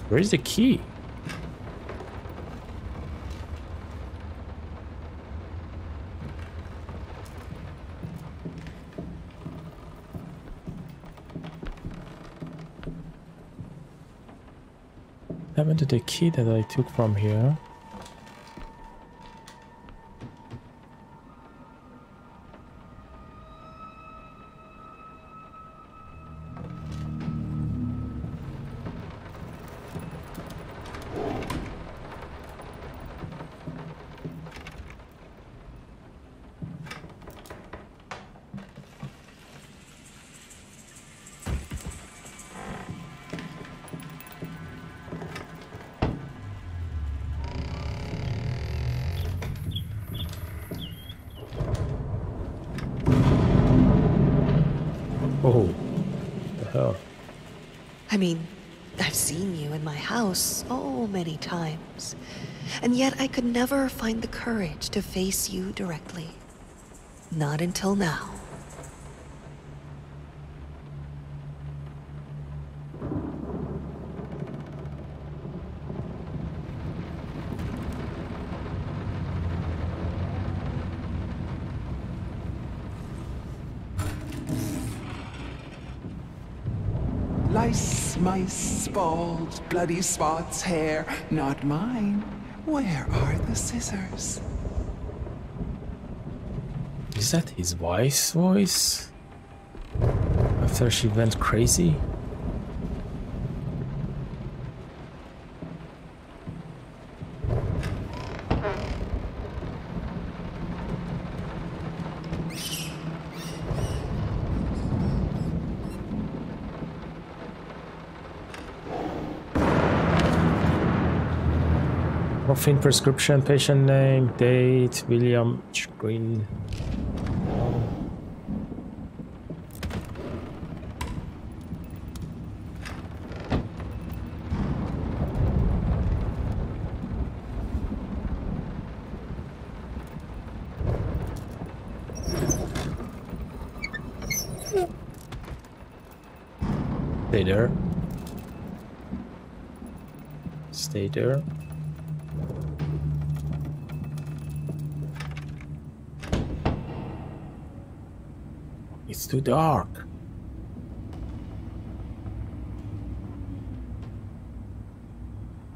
Where is the key? Happened to the key that I took from here? Never find the courage to face you directly. Not until now. Lice, mice, balls, bloody spots, hair, not mine. Where are the scissors? Is that his wife's voice? After she went crazy? Morphine prescription, patient name, date, William Green. Stay there. Stay there. Too dark.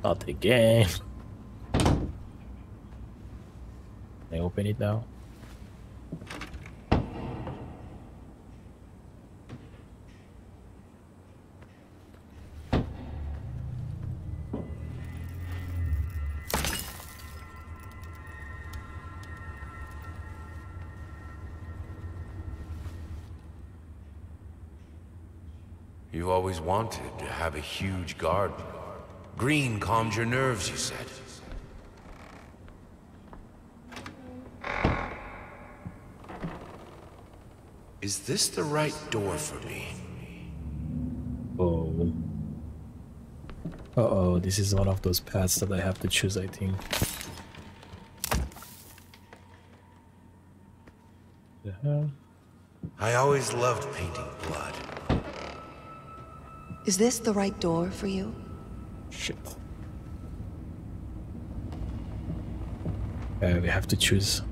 Not again. Can I open it now? Wanted to have a huge garden. Green calms your nerves, you said. Is this the right door for me? Oh. Uh oh, this is one of those paths that I have to choose, I think. Yeah. I always loved painting blood. Is this the right door for you? Shit. Uh, we have to choose.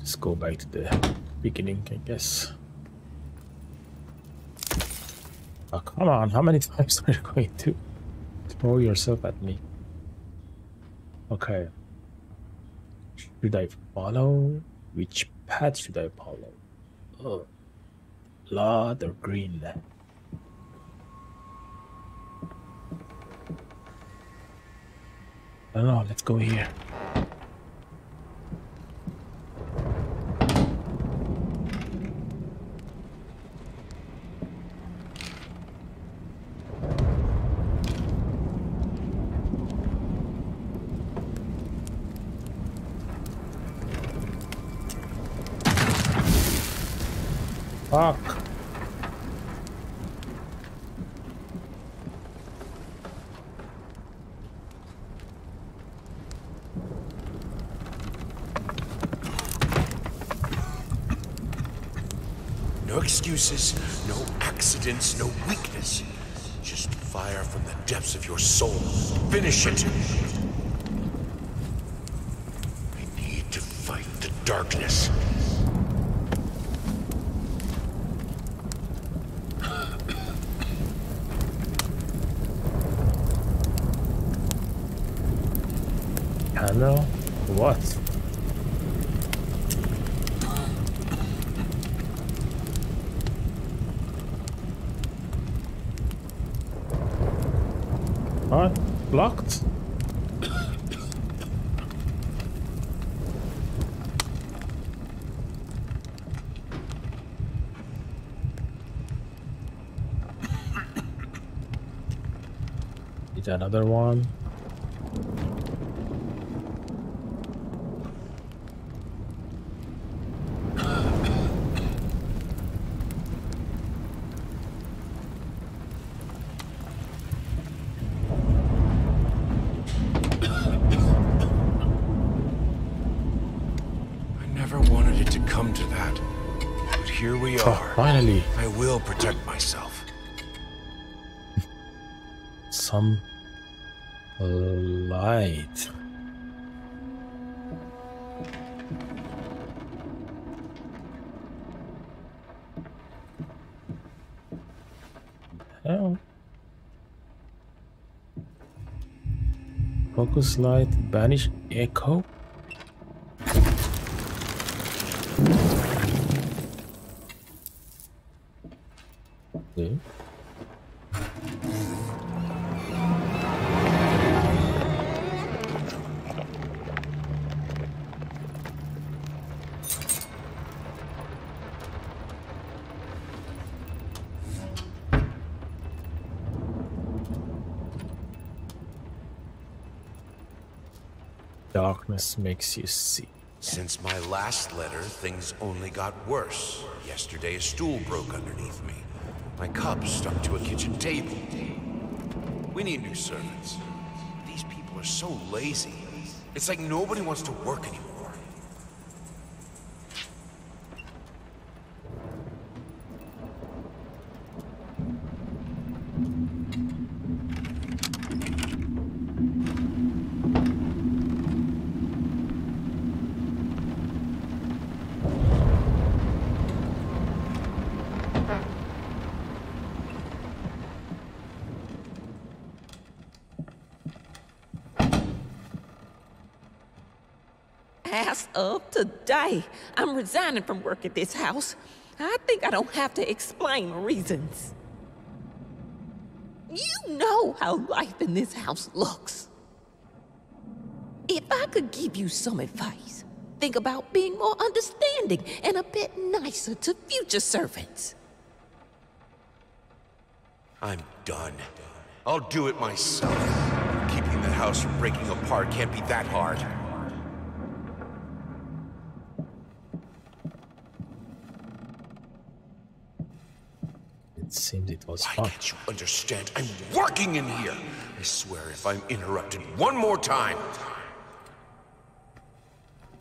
Just go back to the beginning, I guess. Oh, come on, how many times *laughs* are you going to throw yourself at me? Okay. Should I follow? Which path should I follow? Oh, blood or green? I don't know, let's go here. Fuck. No accidents, no weakness. Just fire from the depths of your soul. Finish it! I need to fight the darkness. Hello? What? What? Blocked? *coughs* Is another one? Light, banish echo. Makes you see. Since my last letter, things only got worse. Yesterday, a stool broke underneath me. My cup stuck to a kitchen table. We need new servants. These people are so lazy. It's like nobody wants to work anymore. As of today, I'm resigning from work at this house. I think I don't have to explain reasons. You know how life in this house looks. If I could give you some advice, think about being more understanding and a bit nicer to future servants. I'm done. I'll do it myself. Keeping the house from breaking apart can't be that hard. It seems it was Why fun. can't you understand? I'm working in here. I swear if I'm interrupted one more time.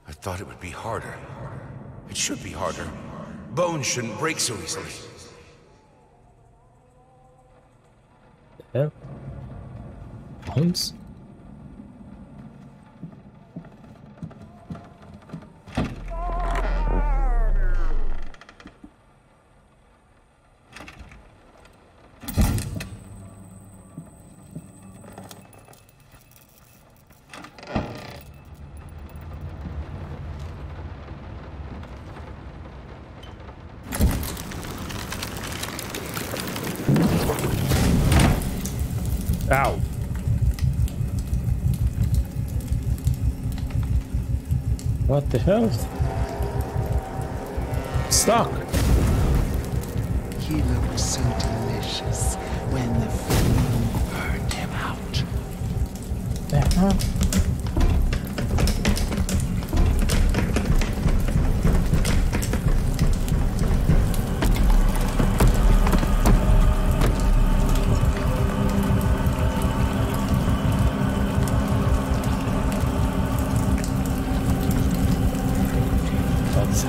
I thought it would be harder. It should be harder. Bones shouldn't break so easily. Yeah. Bones? The hell? Stuck. He looked so delicious when the flame burned him out. The hell?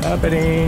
Happening?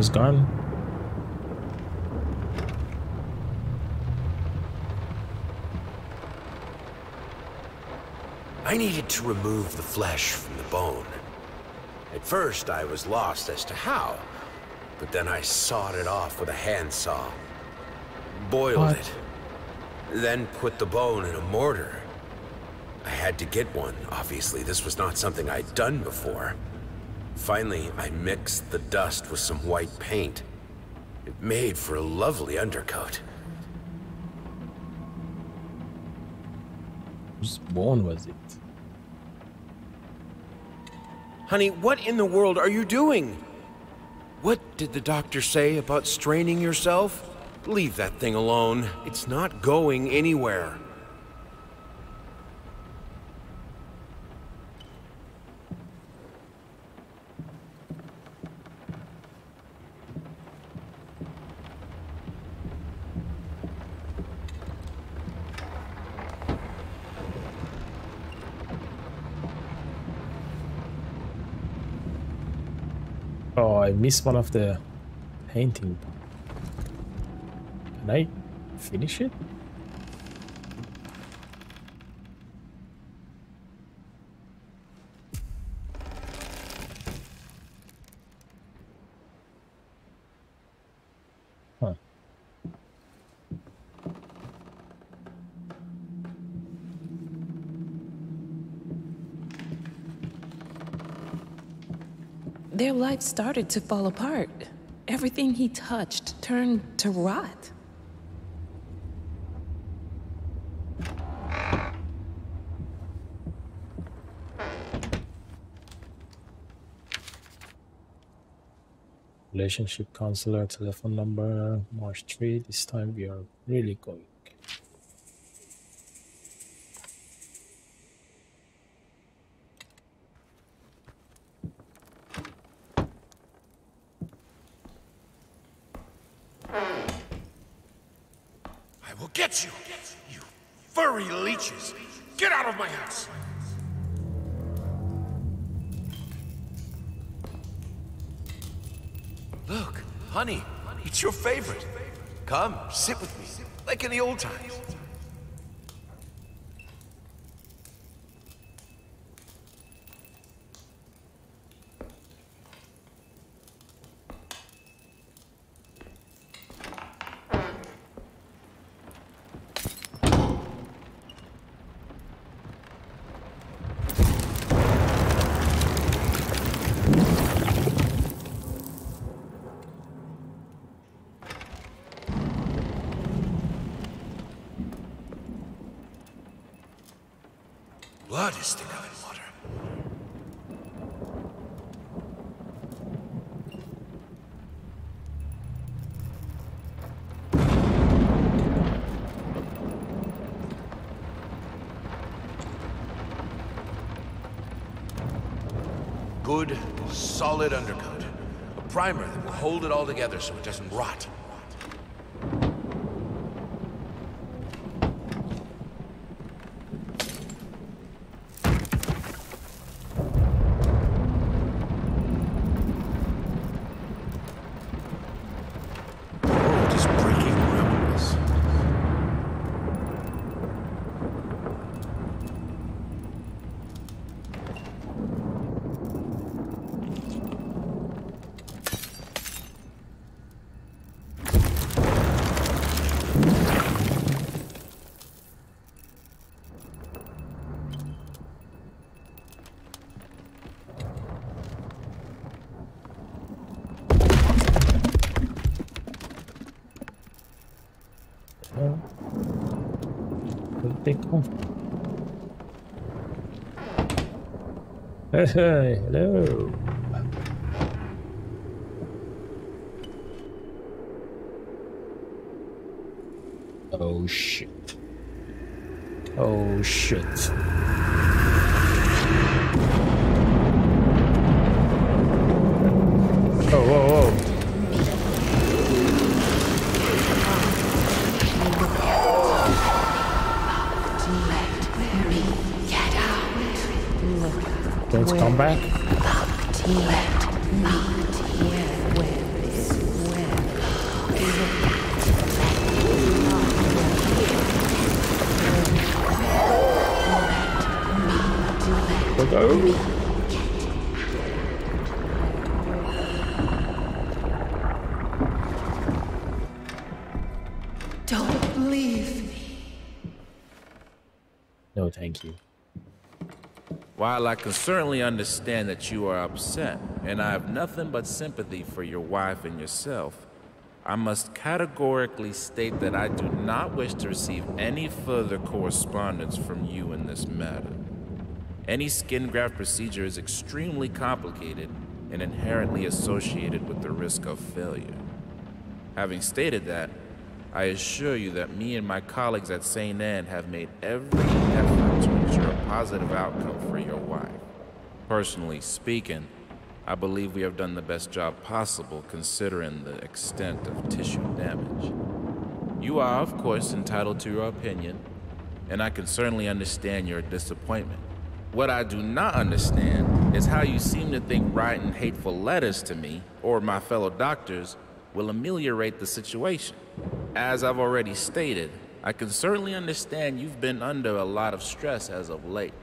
War is gone. I needed to remove the flesh from the bone. At first, I was lost as to how, but then I sawed it off with a handsaw, boiled What? it, then put the bone in a mortar. I had to get one, obviously. This was not something I'd done before. Finally, I mixed the dust with some white paint. It made for a lovely undercoat. Whose bone was it? Honey, what in the world are you doing? What did the doctor say about straining yourself? Leave that thing alone. It's not going anywhere. Oh, I missed one of the painting. Can I finish it? life started to fall apart. Everything he touched turned to rot. Relationship counselor telephone number March 3. This time we are really going favorite. Come, sit with me, like in the old times. Blood is thicker than water. Good, solid undercoat. A primer that will hold it all together so it doesn't rot. Hey, hello. Oh shit. While I can certainly understand that you are upset, and I have nothing but sympathy for your wife and yourself, I must categorically state that I do not wish to receive any further correspondence from you in this matter. Any skin graft procedure is extremely complicated and inherently associated with the risk of failure. Having stated that, I assure you that me and my colleagues at St. Anne have made every effort to ensure a positive outcome. Personally speaking, I believe we have done the best job possible considering the extent of tissue damage. You are, of course, entitled to your opinion, and I can certainly understand your disappointment. What I do not understand is how you seem to think writing hateful letters to me or my fellow doctors will ameliorate the situation. As I've already stated, I can certainly understand you've been under a lot of stress as of late,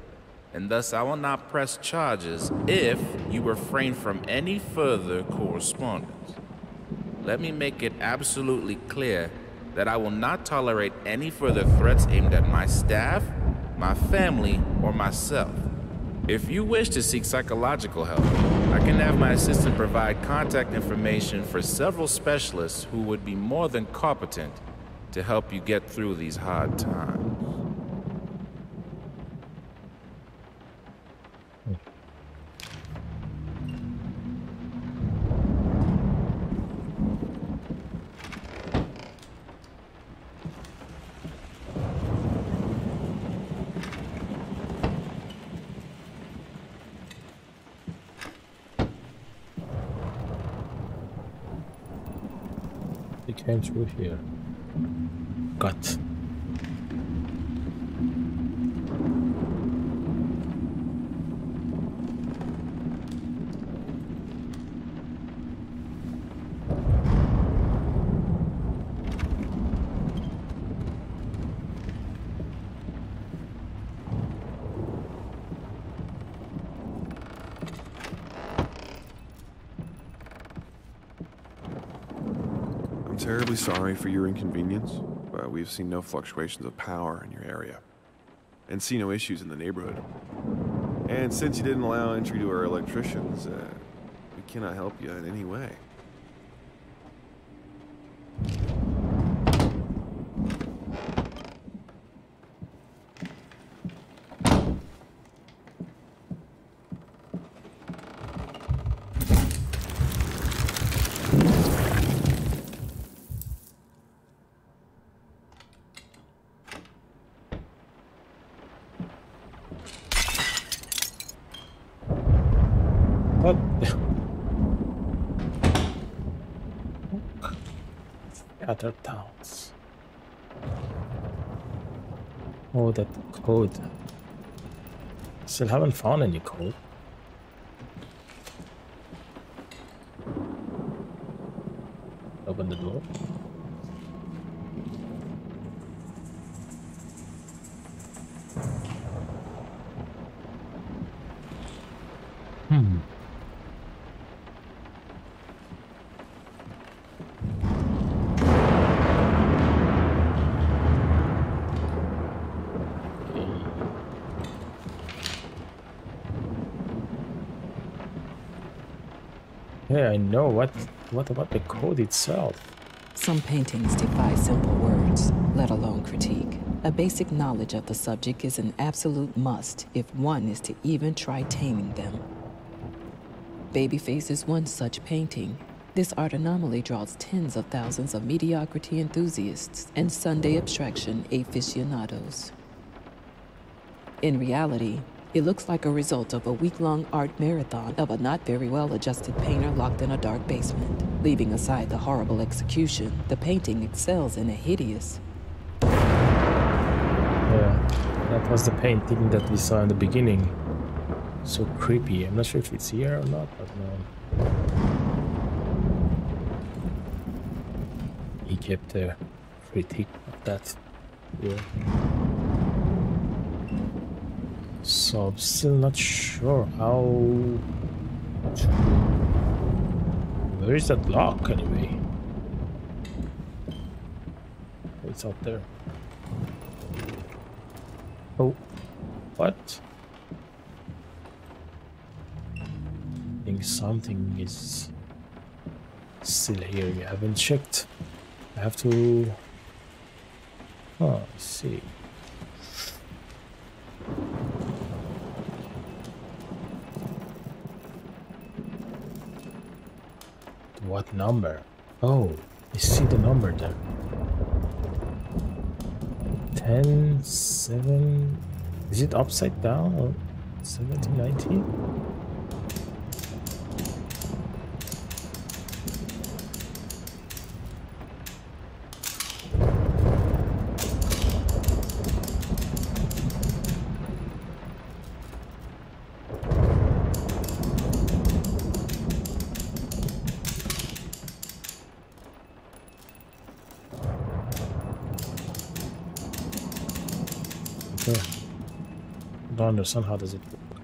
and thus I will not press charges if you refrain from any further correspondence. Let me make it absolutely clear that I will not tolerate any further threats aimed at my staff, my family, or myself. If you wish to seek psychological help, I can have my assistant provide contact information for several specialists who would be more than competent to help you get through these hard times. Came through here. Got. Sorry for your inconvenience, but we've seen no fluctuations of power in your area. And see no issues in the neighborhood. And since you didn't allow entry to our electricians, uh, we cannot help you in any way. other towns. Oh, that code. Still haven't found any code. Open the door. Hmm. Know. What what about the code itself? Some paintings defy simple words, let alone critique. A basic knowledge of the subject is an absolute must if one is to even try taming them. Babyface is one such painting. This art anomaly draws tens of thousands of mediocrity enthusiasts and Sunday abstraction aficionados. In reality, it looks like a result of a week-long art marathon of a not very well-adjusted painter locked in a dark basement. Leaving aside the horrible execution, the painting excels in a hideous... Yeah, that was the painting that we saw in the beginning. So creepy. I'm not sure if it's here or not, but no. He kept a critique of that. Yeah. So I'm still not sure how. Where is that lock anyway? It's out there. Oh, what? I think something is still here. You haven't checked. I have to... Oh, see. What number? Oh, I see the number there. 10, 7... Is it upside down? Or 17, 19? Don't how does it work.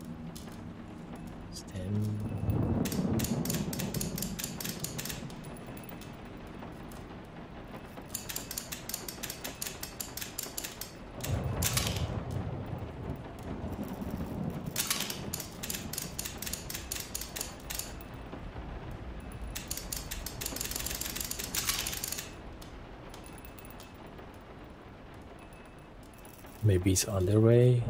Maybe it's on their way.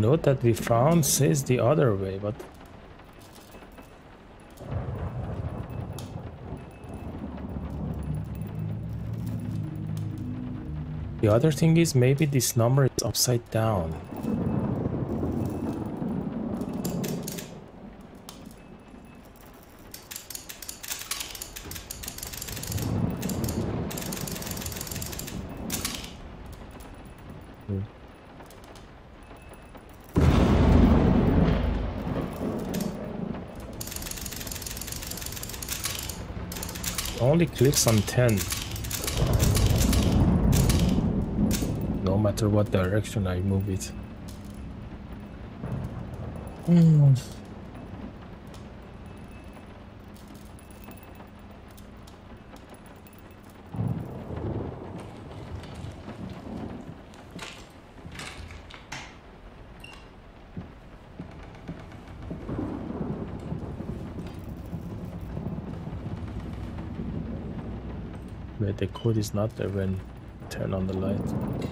Note that we found says the other way, but The other thing is maybe this number is upside down. Clicks on 10. No matter what direction I move it. Mm. the code is not there when turn on the light.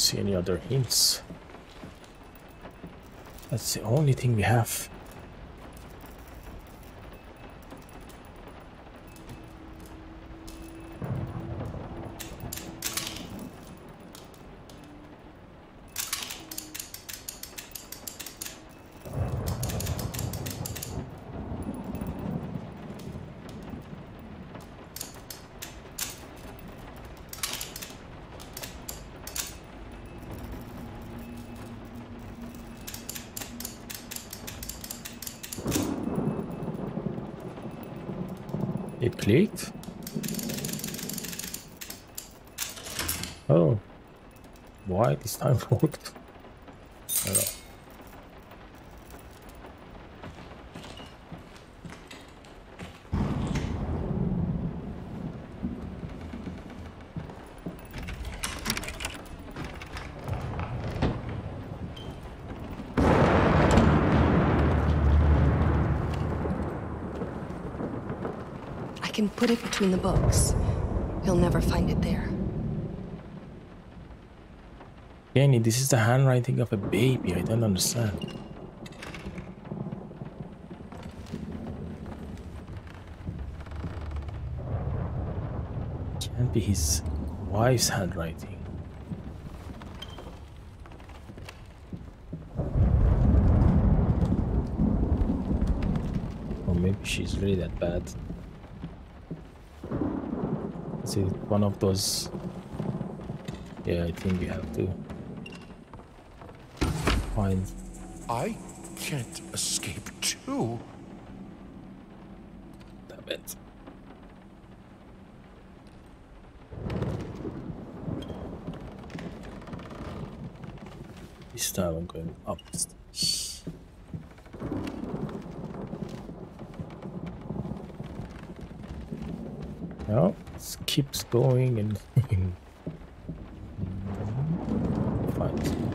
see any other hints. That's the only thing we have. clicked. Oh. Why this time worked? Put it between the books. He'll never find it there. This is the handwriting of a baby. I don't understand. Can't be his wife's handwriting. Or maybe she's really that bad. Is it one of those? Yeah, I think you have to find. I can't escape too. Damn it. This time I'm going up. No it keeps going and Fine.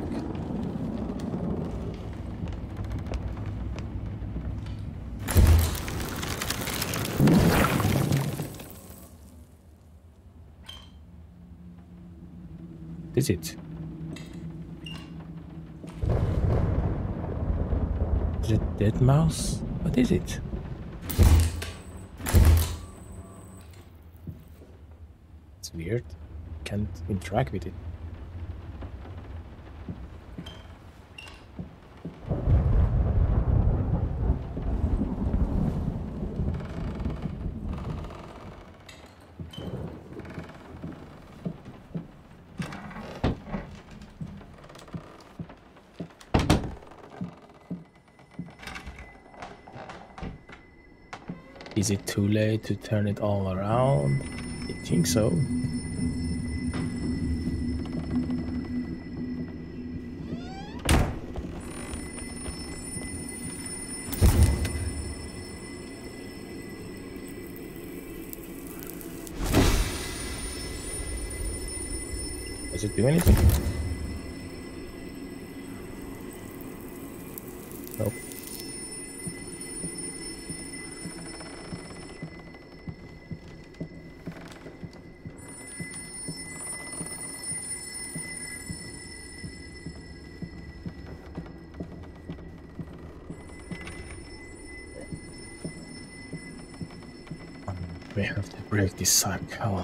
Is it? Is it dead mouse? What is it? It's weird. Can't interact with it. Is it too late to turn it all around? I think so.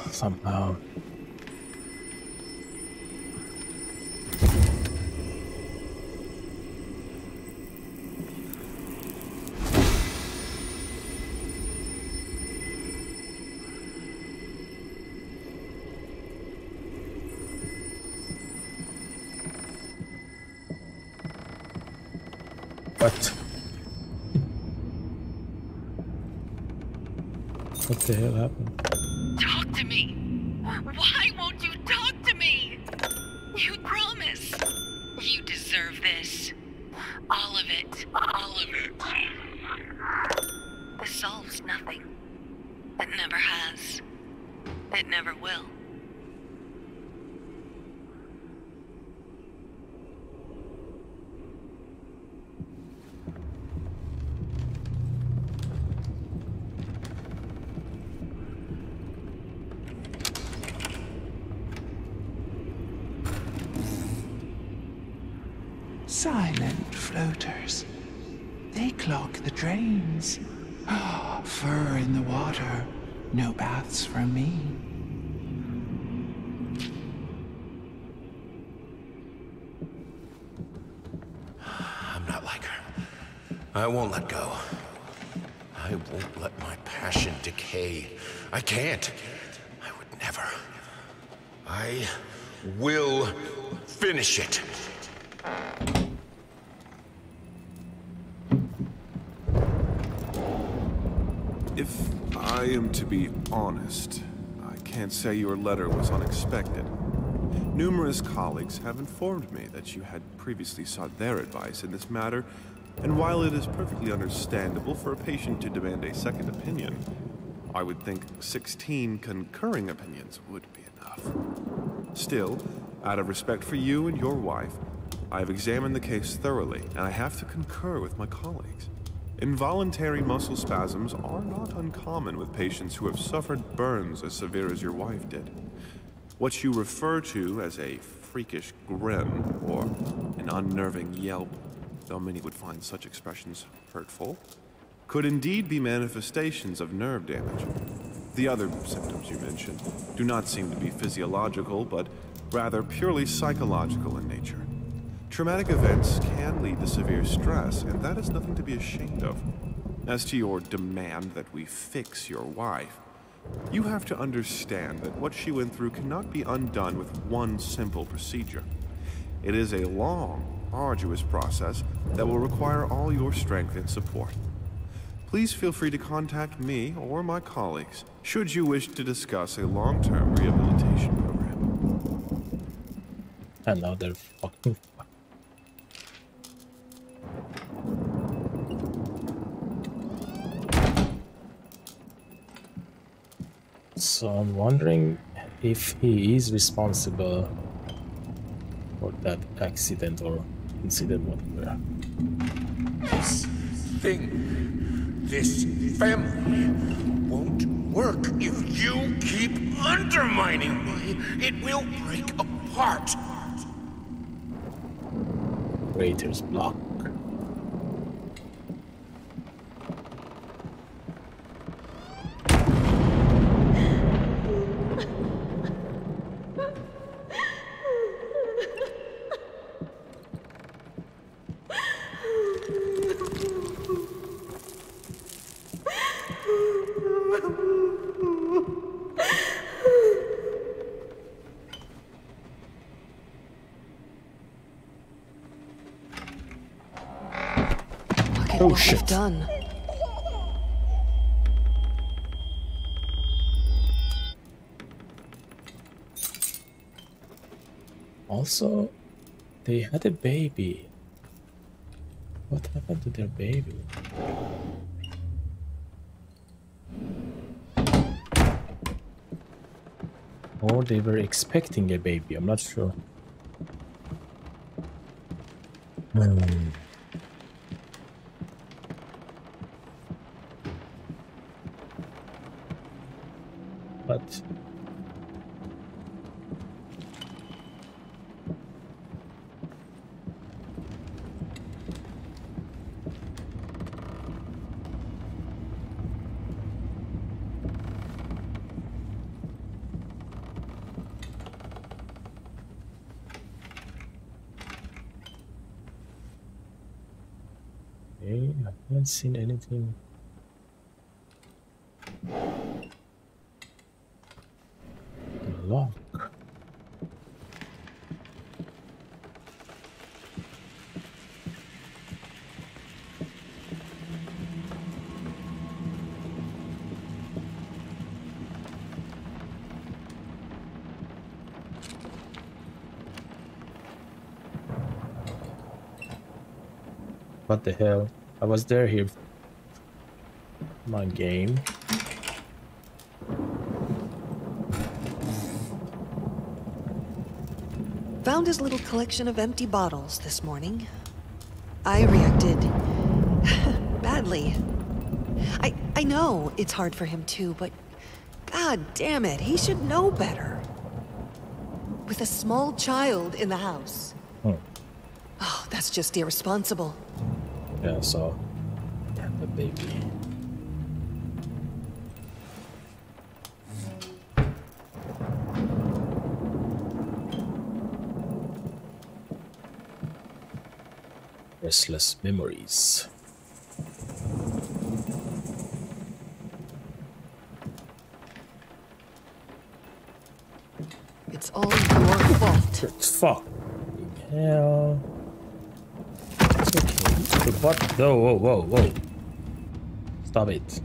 Somehow. What? What the hell happened? Talk to me. Why won't you talk to me? You promise. You deserve this. All of it. All of it. This solves nothing. It never has. It never will. Silent floaters. They clog the drains. Fur in the water. No baths from me. I'm not like her. I won't let go. I won't let my passion decay. I can't. I would never. I will finish it. If I am to be honest, I can't say your letter was unexpected. Numerous colleagues have informed me that you had previously sought their advice in this matter, and while it is perfectly understandable for a patient to demand a second opinion, I would think 16 concurring opinions would be enough. Still, out of respect for you and your wife, I have examined the case thoroughly, and I have to concur with my colleagues. Involuntary muscle spasms are not uncommon with patients who have suffered burns as severe as your wife did. What you refer to as a freakish grin or an unnerving yelp, though many would find such expressions hurtful, could indeed be manifestations of nerve damage. The other symptoms you mentioned do not seem to be physiological, but rather purely psychological in nature. Traumatic events can lead to severe stress, and that is nothing to be ashamed of. As to your demand that we fix your wife, you have to understand that what she went through cannot be undone with one simple procedure. It is a long, arduous process that will require all your strength and support. Please feel free to contact me or my colleagues should you wish to discuss a long-term rehabilitation program. Another fucking *laughs* So I'm wondering if he is responsible for that accident or incident, whatever. This thing, this family, won't work if you keep undermining me. It will break apart. Waiter's block. Look at Oh, what shit. we've done. Also, they had a baby. What happened to their baby? Or they were expecting a baby, I'm not sure. Hmm. But Okay, I haven't seen anything. Lock. What the hell? I was there here. My game. Found his little collection of empty bottles this morning. I reacted *laughs* badly. I I know it's hard for him too, but god damn it, he should know better. With a small child in the house. Hmm. Oh, that's just irresponsible. Yeah, so yeah, the baby. Restless memories. It's all your fault. It's fuck. Hell. What? Whoa, whoa, whoa, whoa. Stop it.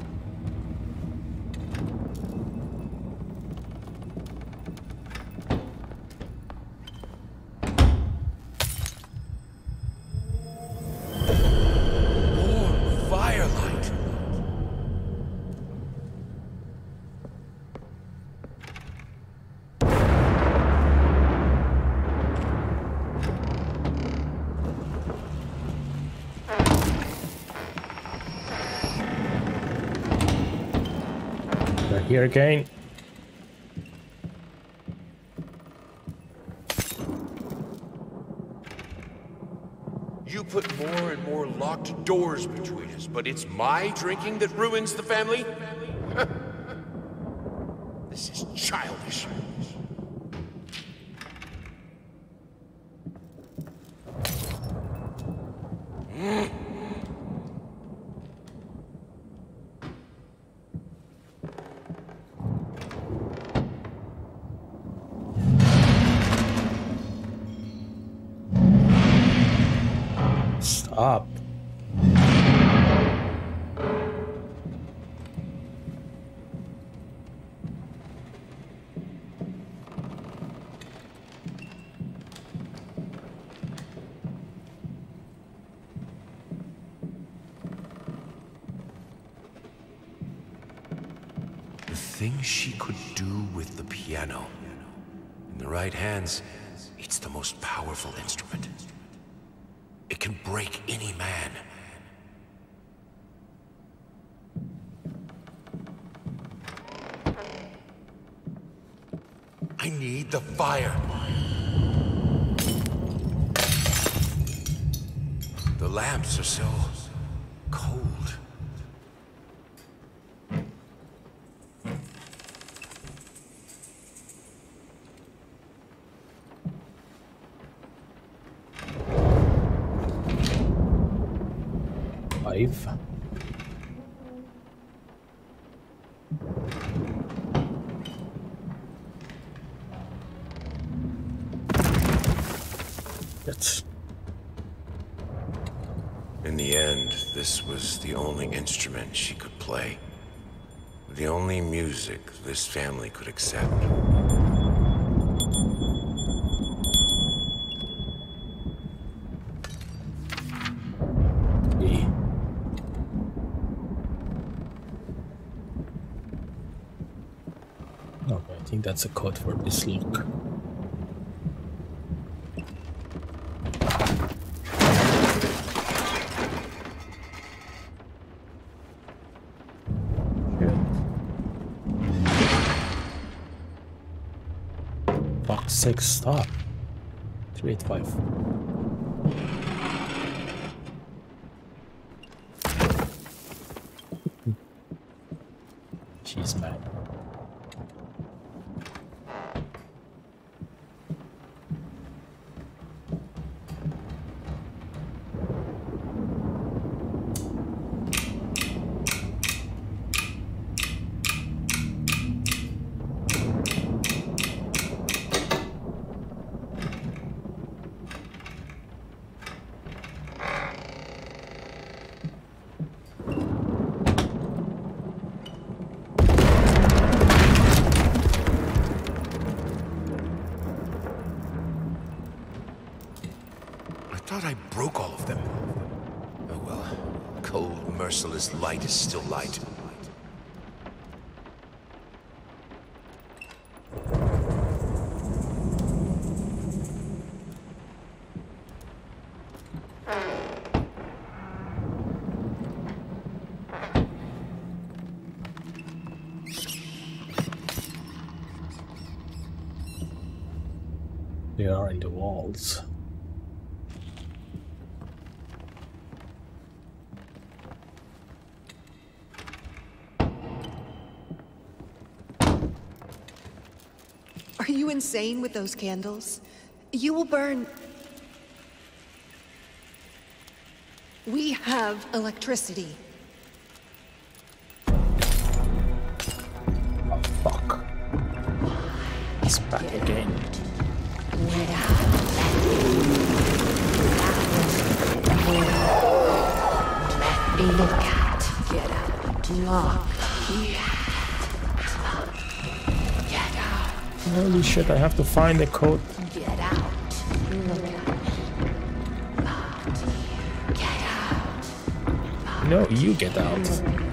Here again. You put more and more locked doors between us, but it's my drinking that ruins the family? instrument she could play. The only music this family could accept. Okay, I think that's a code for this look. Box 6, stop. 385. Light is still light. They are in the walls. Insane with those candles? You will burn... We have electricity. Shit, I have to find the code. Get out. Get out. No, you get out.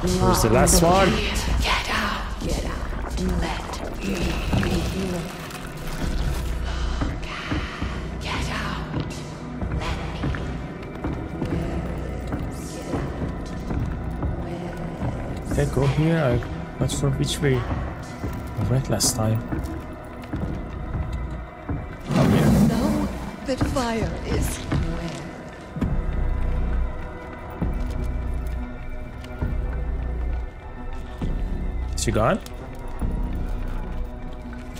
Where's the last one? Get out. Get out. Let me Get out. Let me. Did I go here? I'm not sure which way I went last time. Oh, yeah. Know that fire is she gone?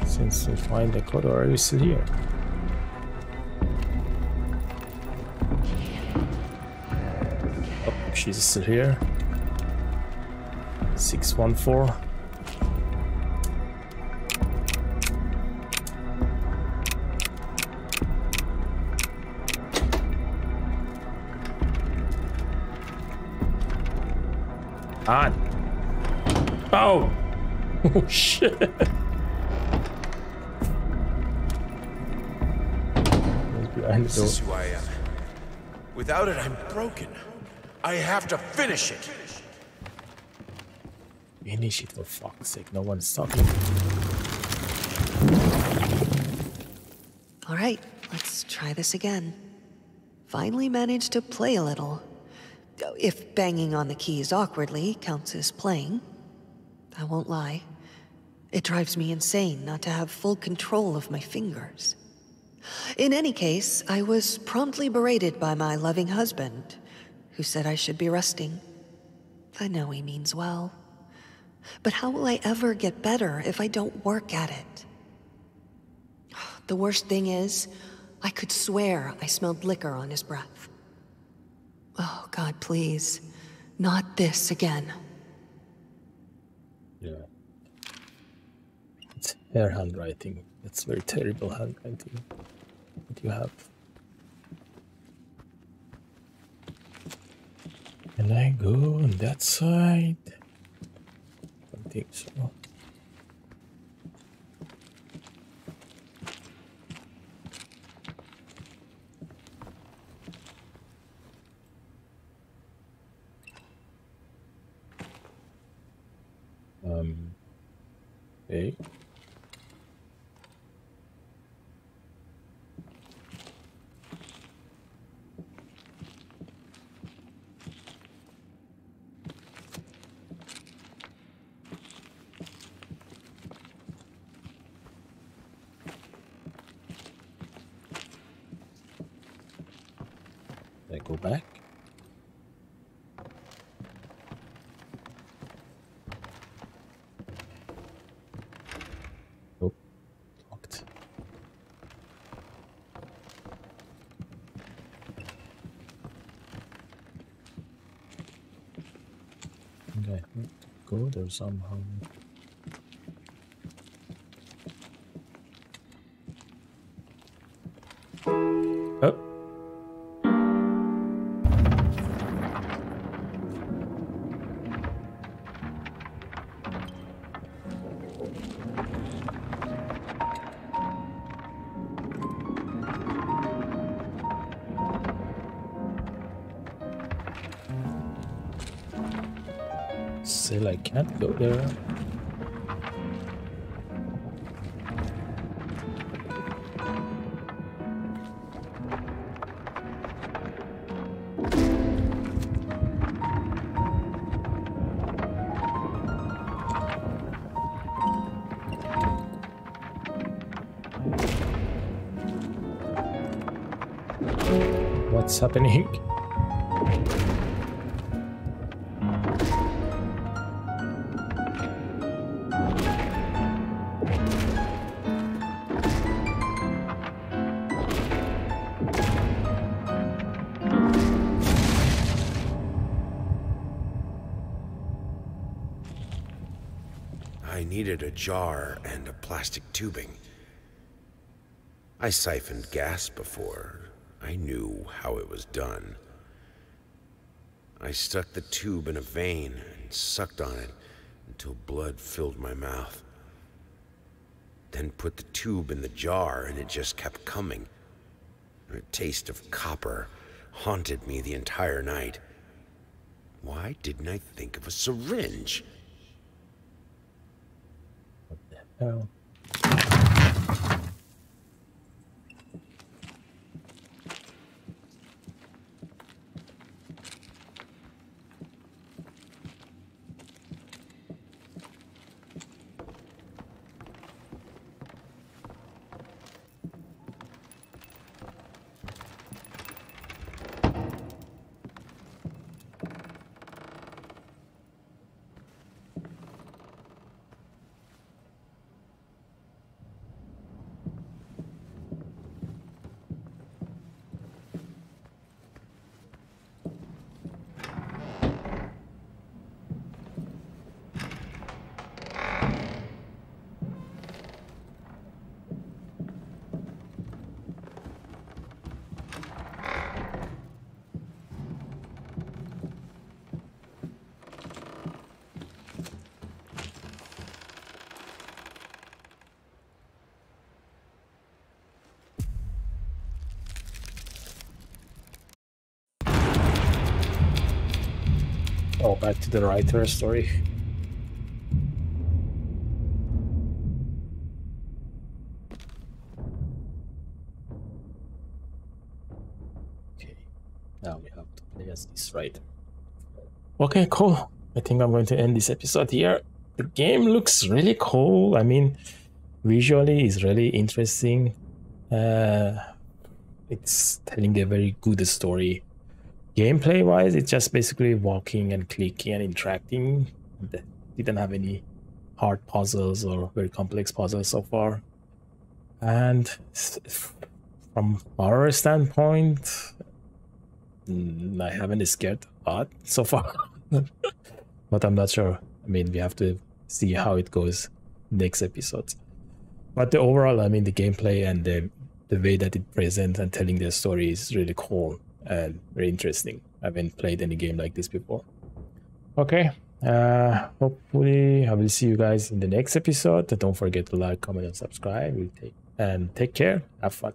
Since we find the code, you still here? Oh, she's still here. 614. Oh shit. This is who I am. Without it, I'm broken. I have to finish it. Finish it for fuck's sake. No one's talking. All right, let's try this again. Finally managed to play a little. If banging on the keys awkwardly counts as playing. I won't lie. It drives me insane not to have full control of my fingers. In any case, I was promptly berated by my loving husband, who said I should be resting. I know he means well. But how will I ever get better if I don't work at it? The worst thing is, I could swear I smelled liquor on his breath. Oh, God, please. Not this again. Yeah. It's her handwriting. It's very terrible handwriting that you have. Can I go on that side? I don't think so. Um, okay. Back? Oh, locked. Okay, go there somehow. Can't go there. What's happening? *laughs* jar and a plastic tubing. I siphoned gas before. I knew how it was done. I stuck the tube in a vein and sucked on it until blood filled my mouth. Then put the tube in the jar and it just kept coming. A taste of copper haunted me the entire night. Why didn't I think of a syringe? Oh. the writer's story. Okay, now we have to play as this writer. Okay, cool. I think I'm going to end this episode here. The game looks really cool. I mean, visually, it's really interesting. Uh, it's telling a very good story gameplay wise it's just basically walking and clicking and interacting. Didn't have any hard puzzles or very complex puzzles so far. And from horror standpoint mm, i haven't scared a lot so far. *laughs* But i'm not sure. I mean we have to see how it goes next episodes but the overall i mean the gameplay and the the way that it presents and telling the story is really cool and very interesting. I haven't played any game like this before. Okay, uh, hopefully I will see you guys in the next episode. Don't forget to like, comment, and subscribe. We'll take and take care. Have fun.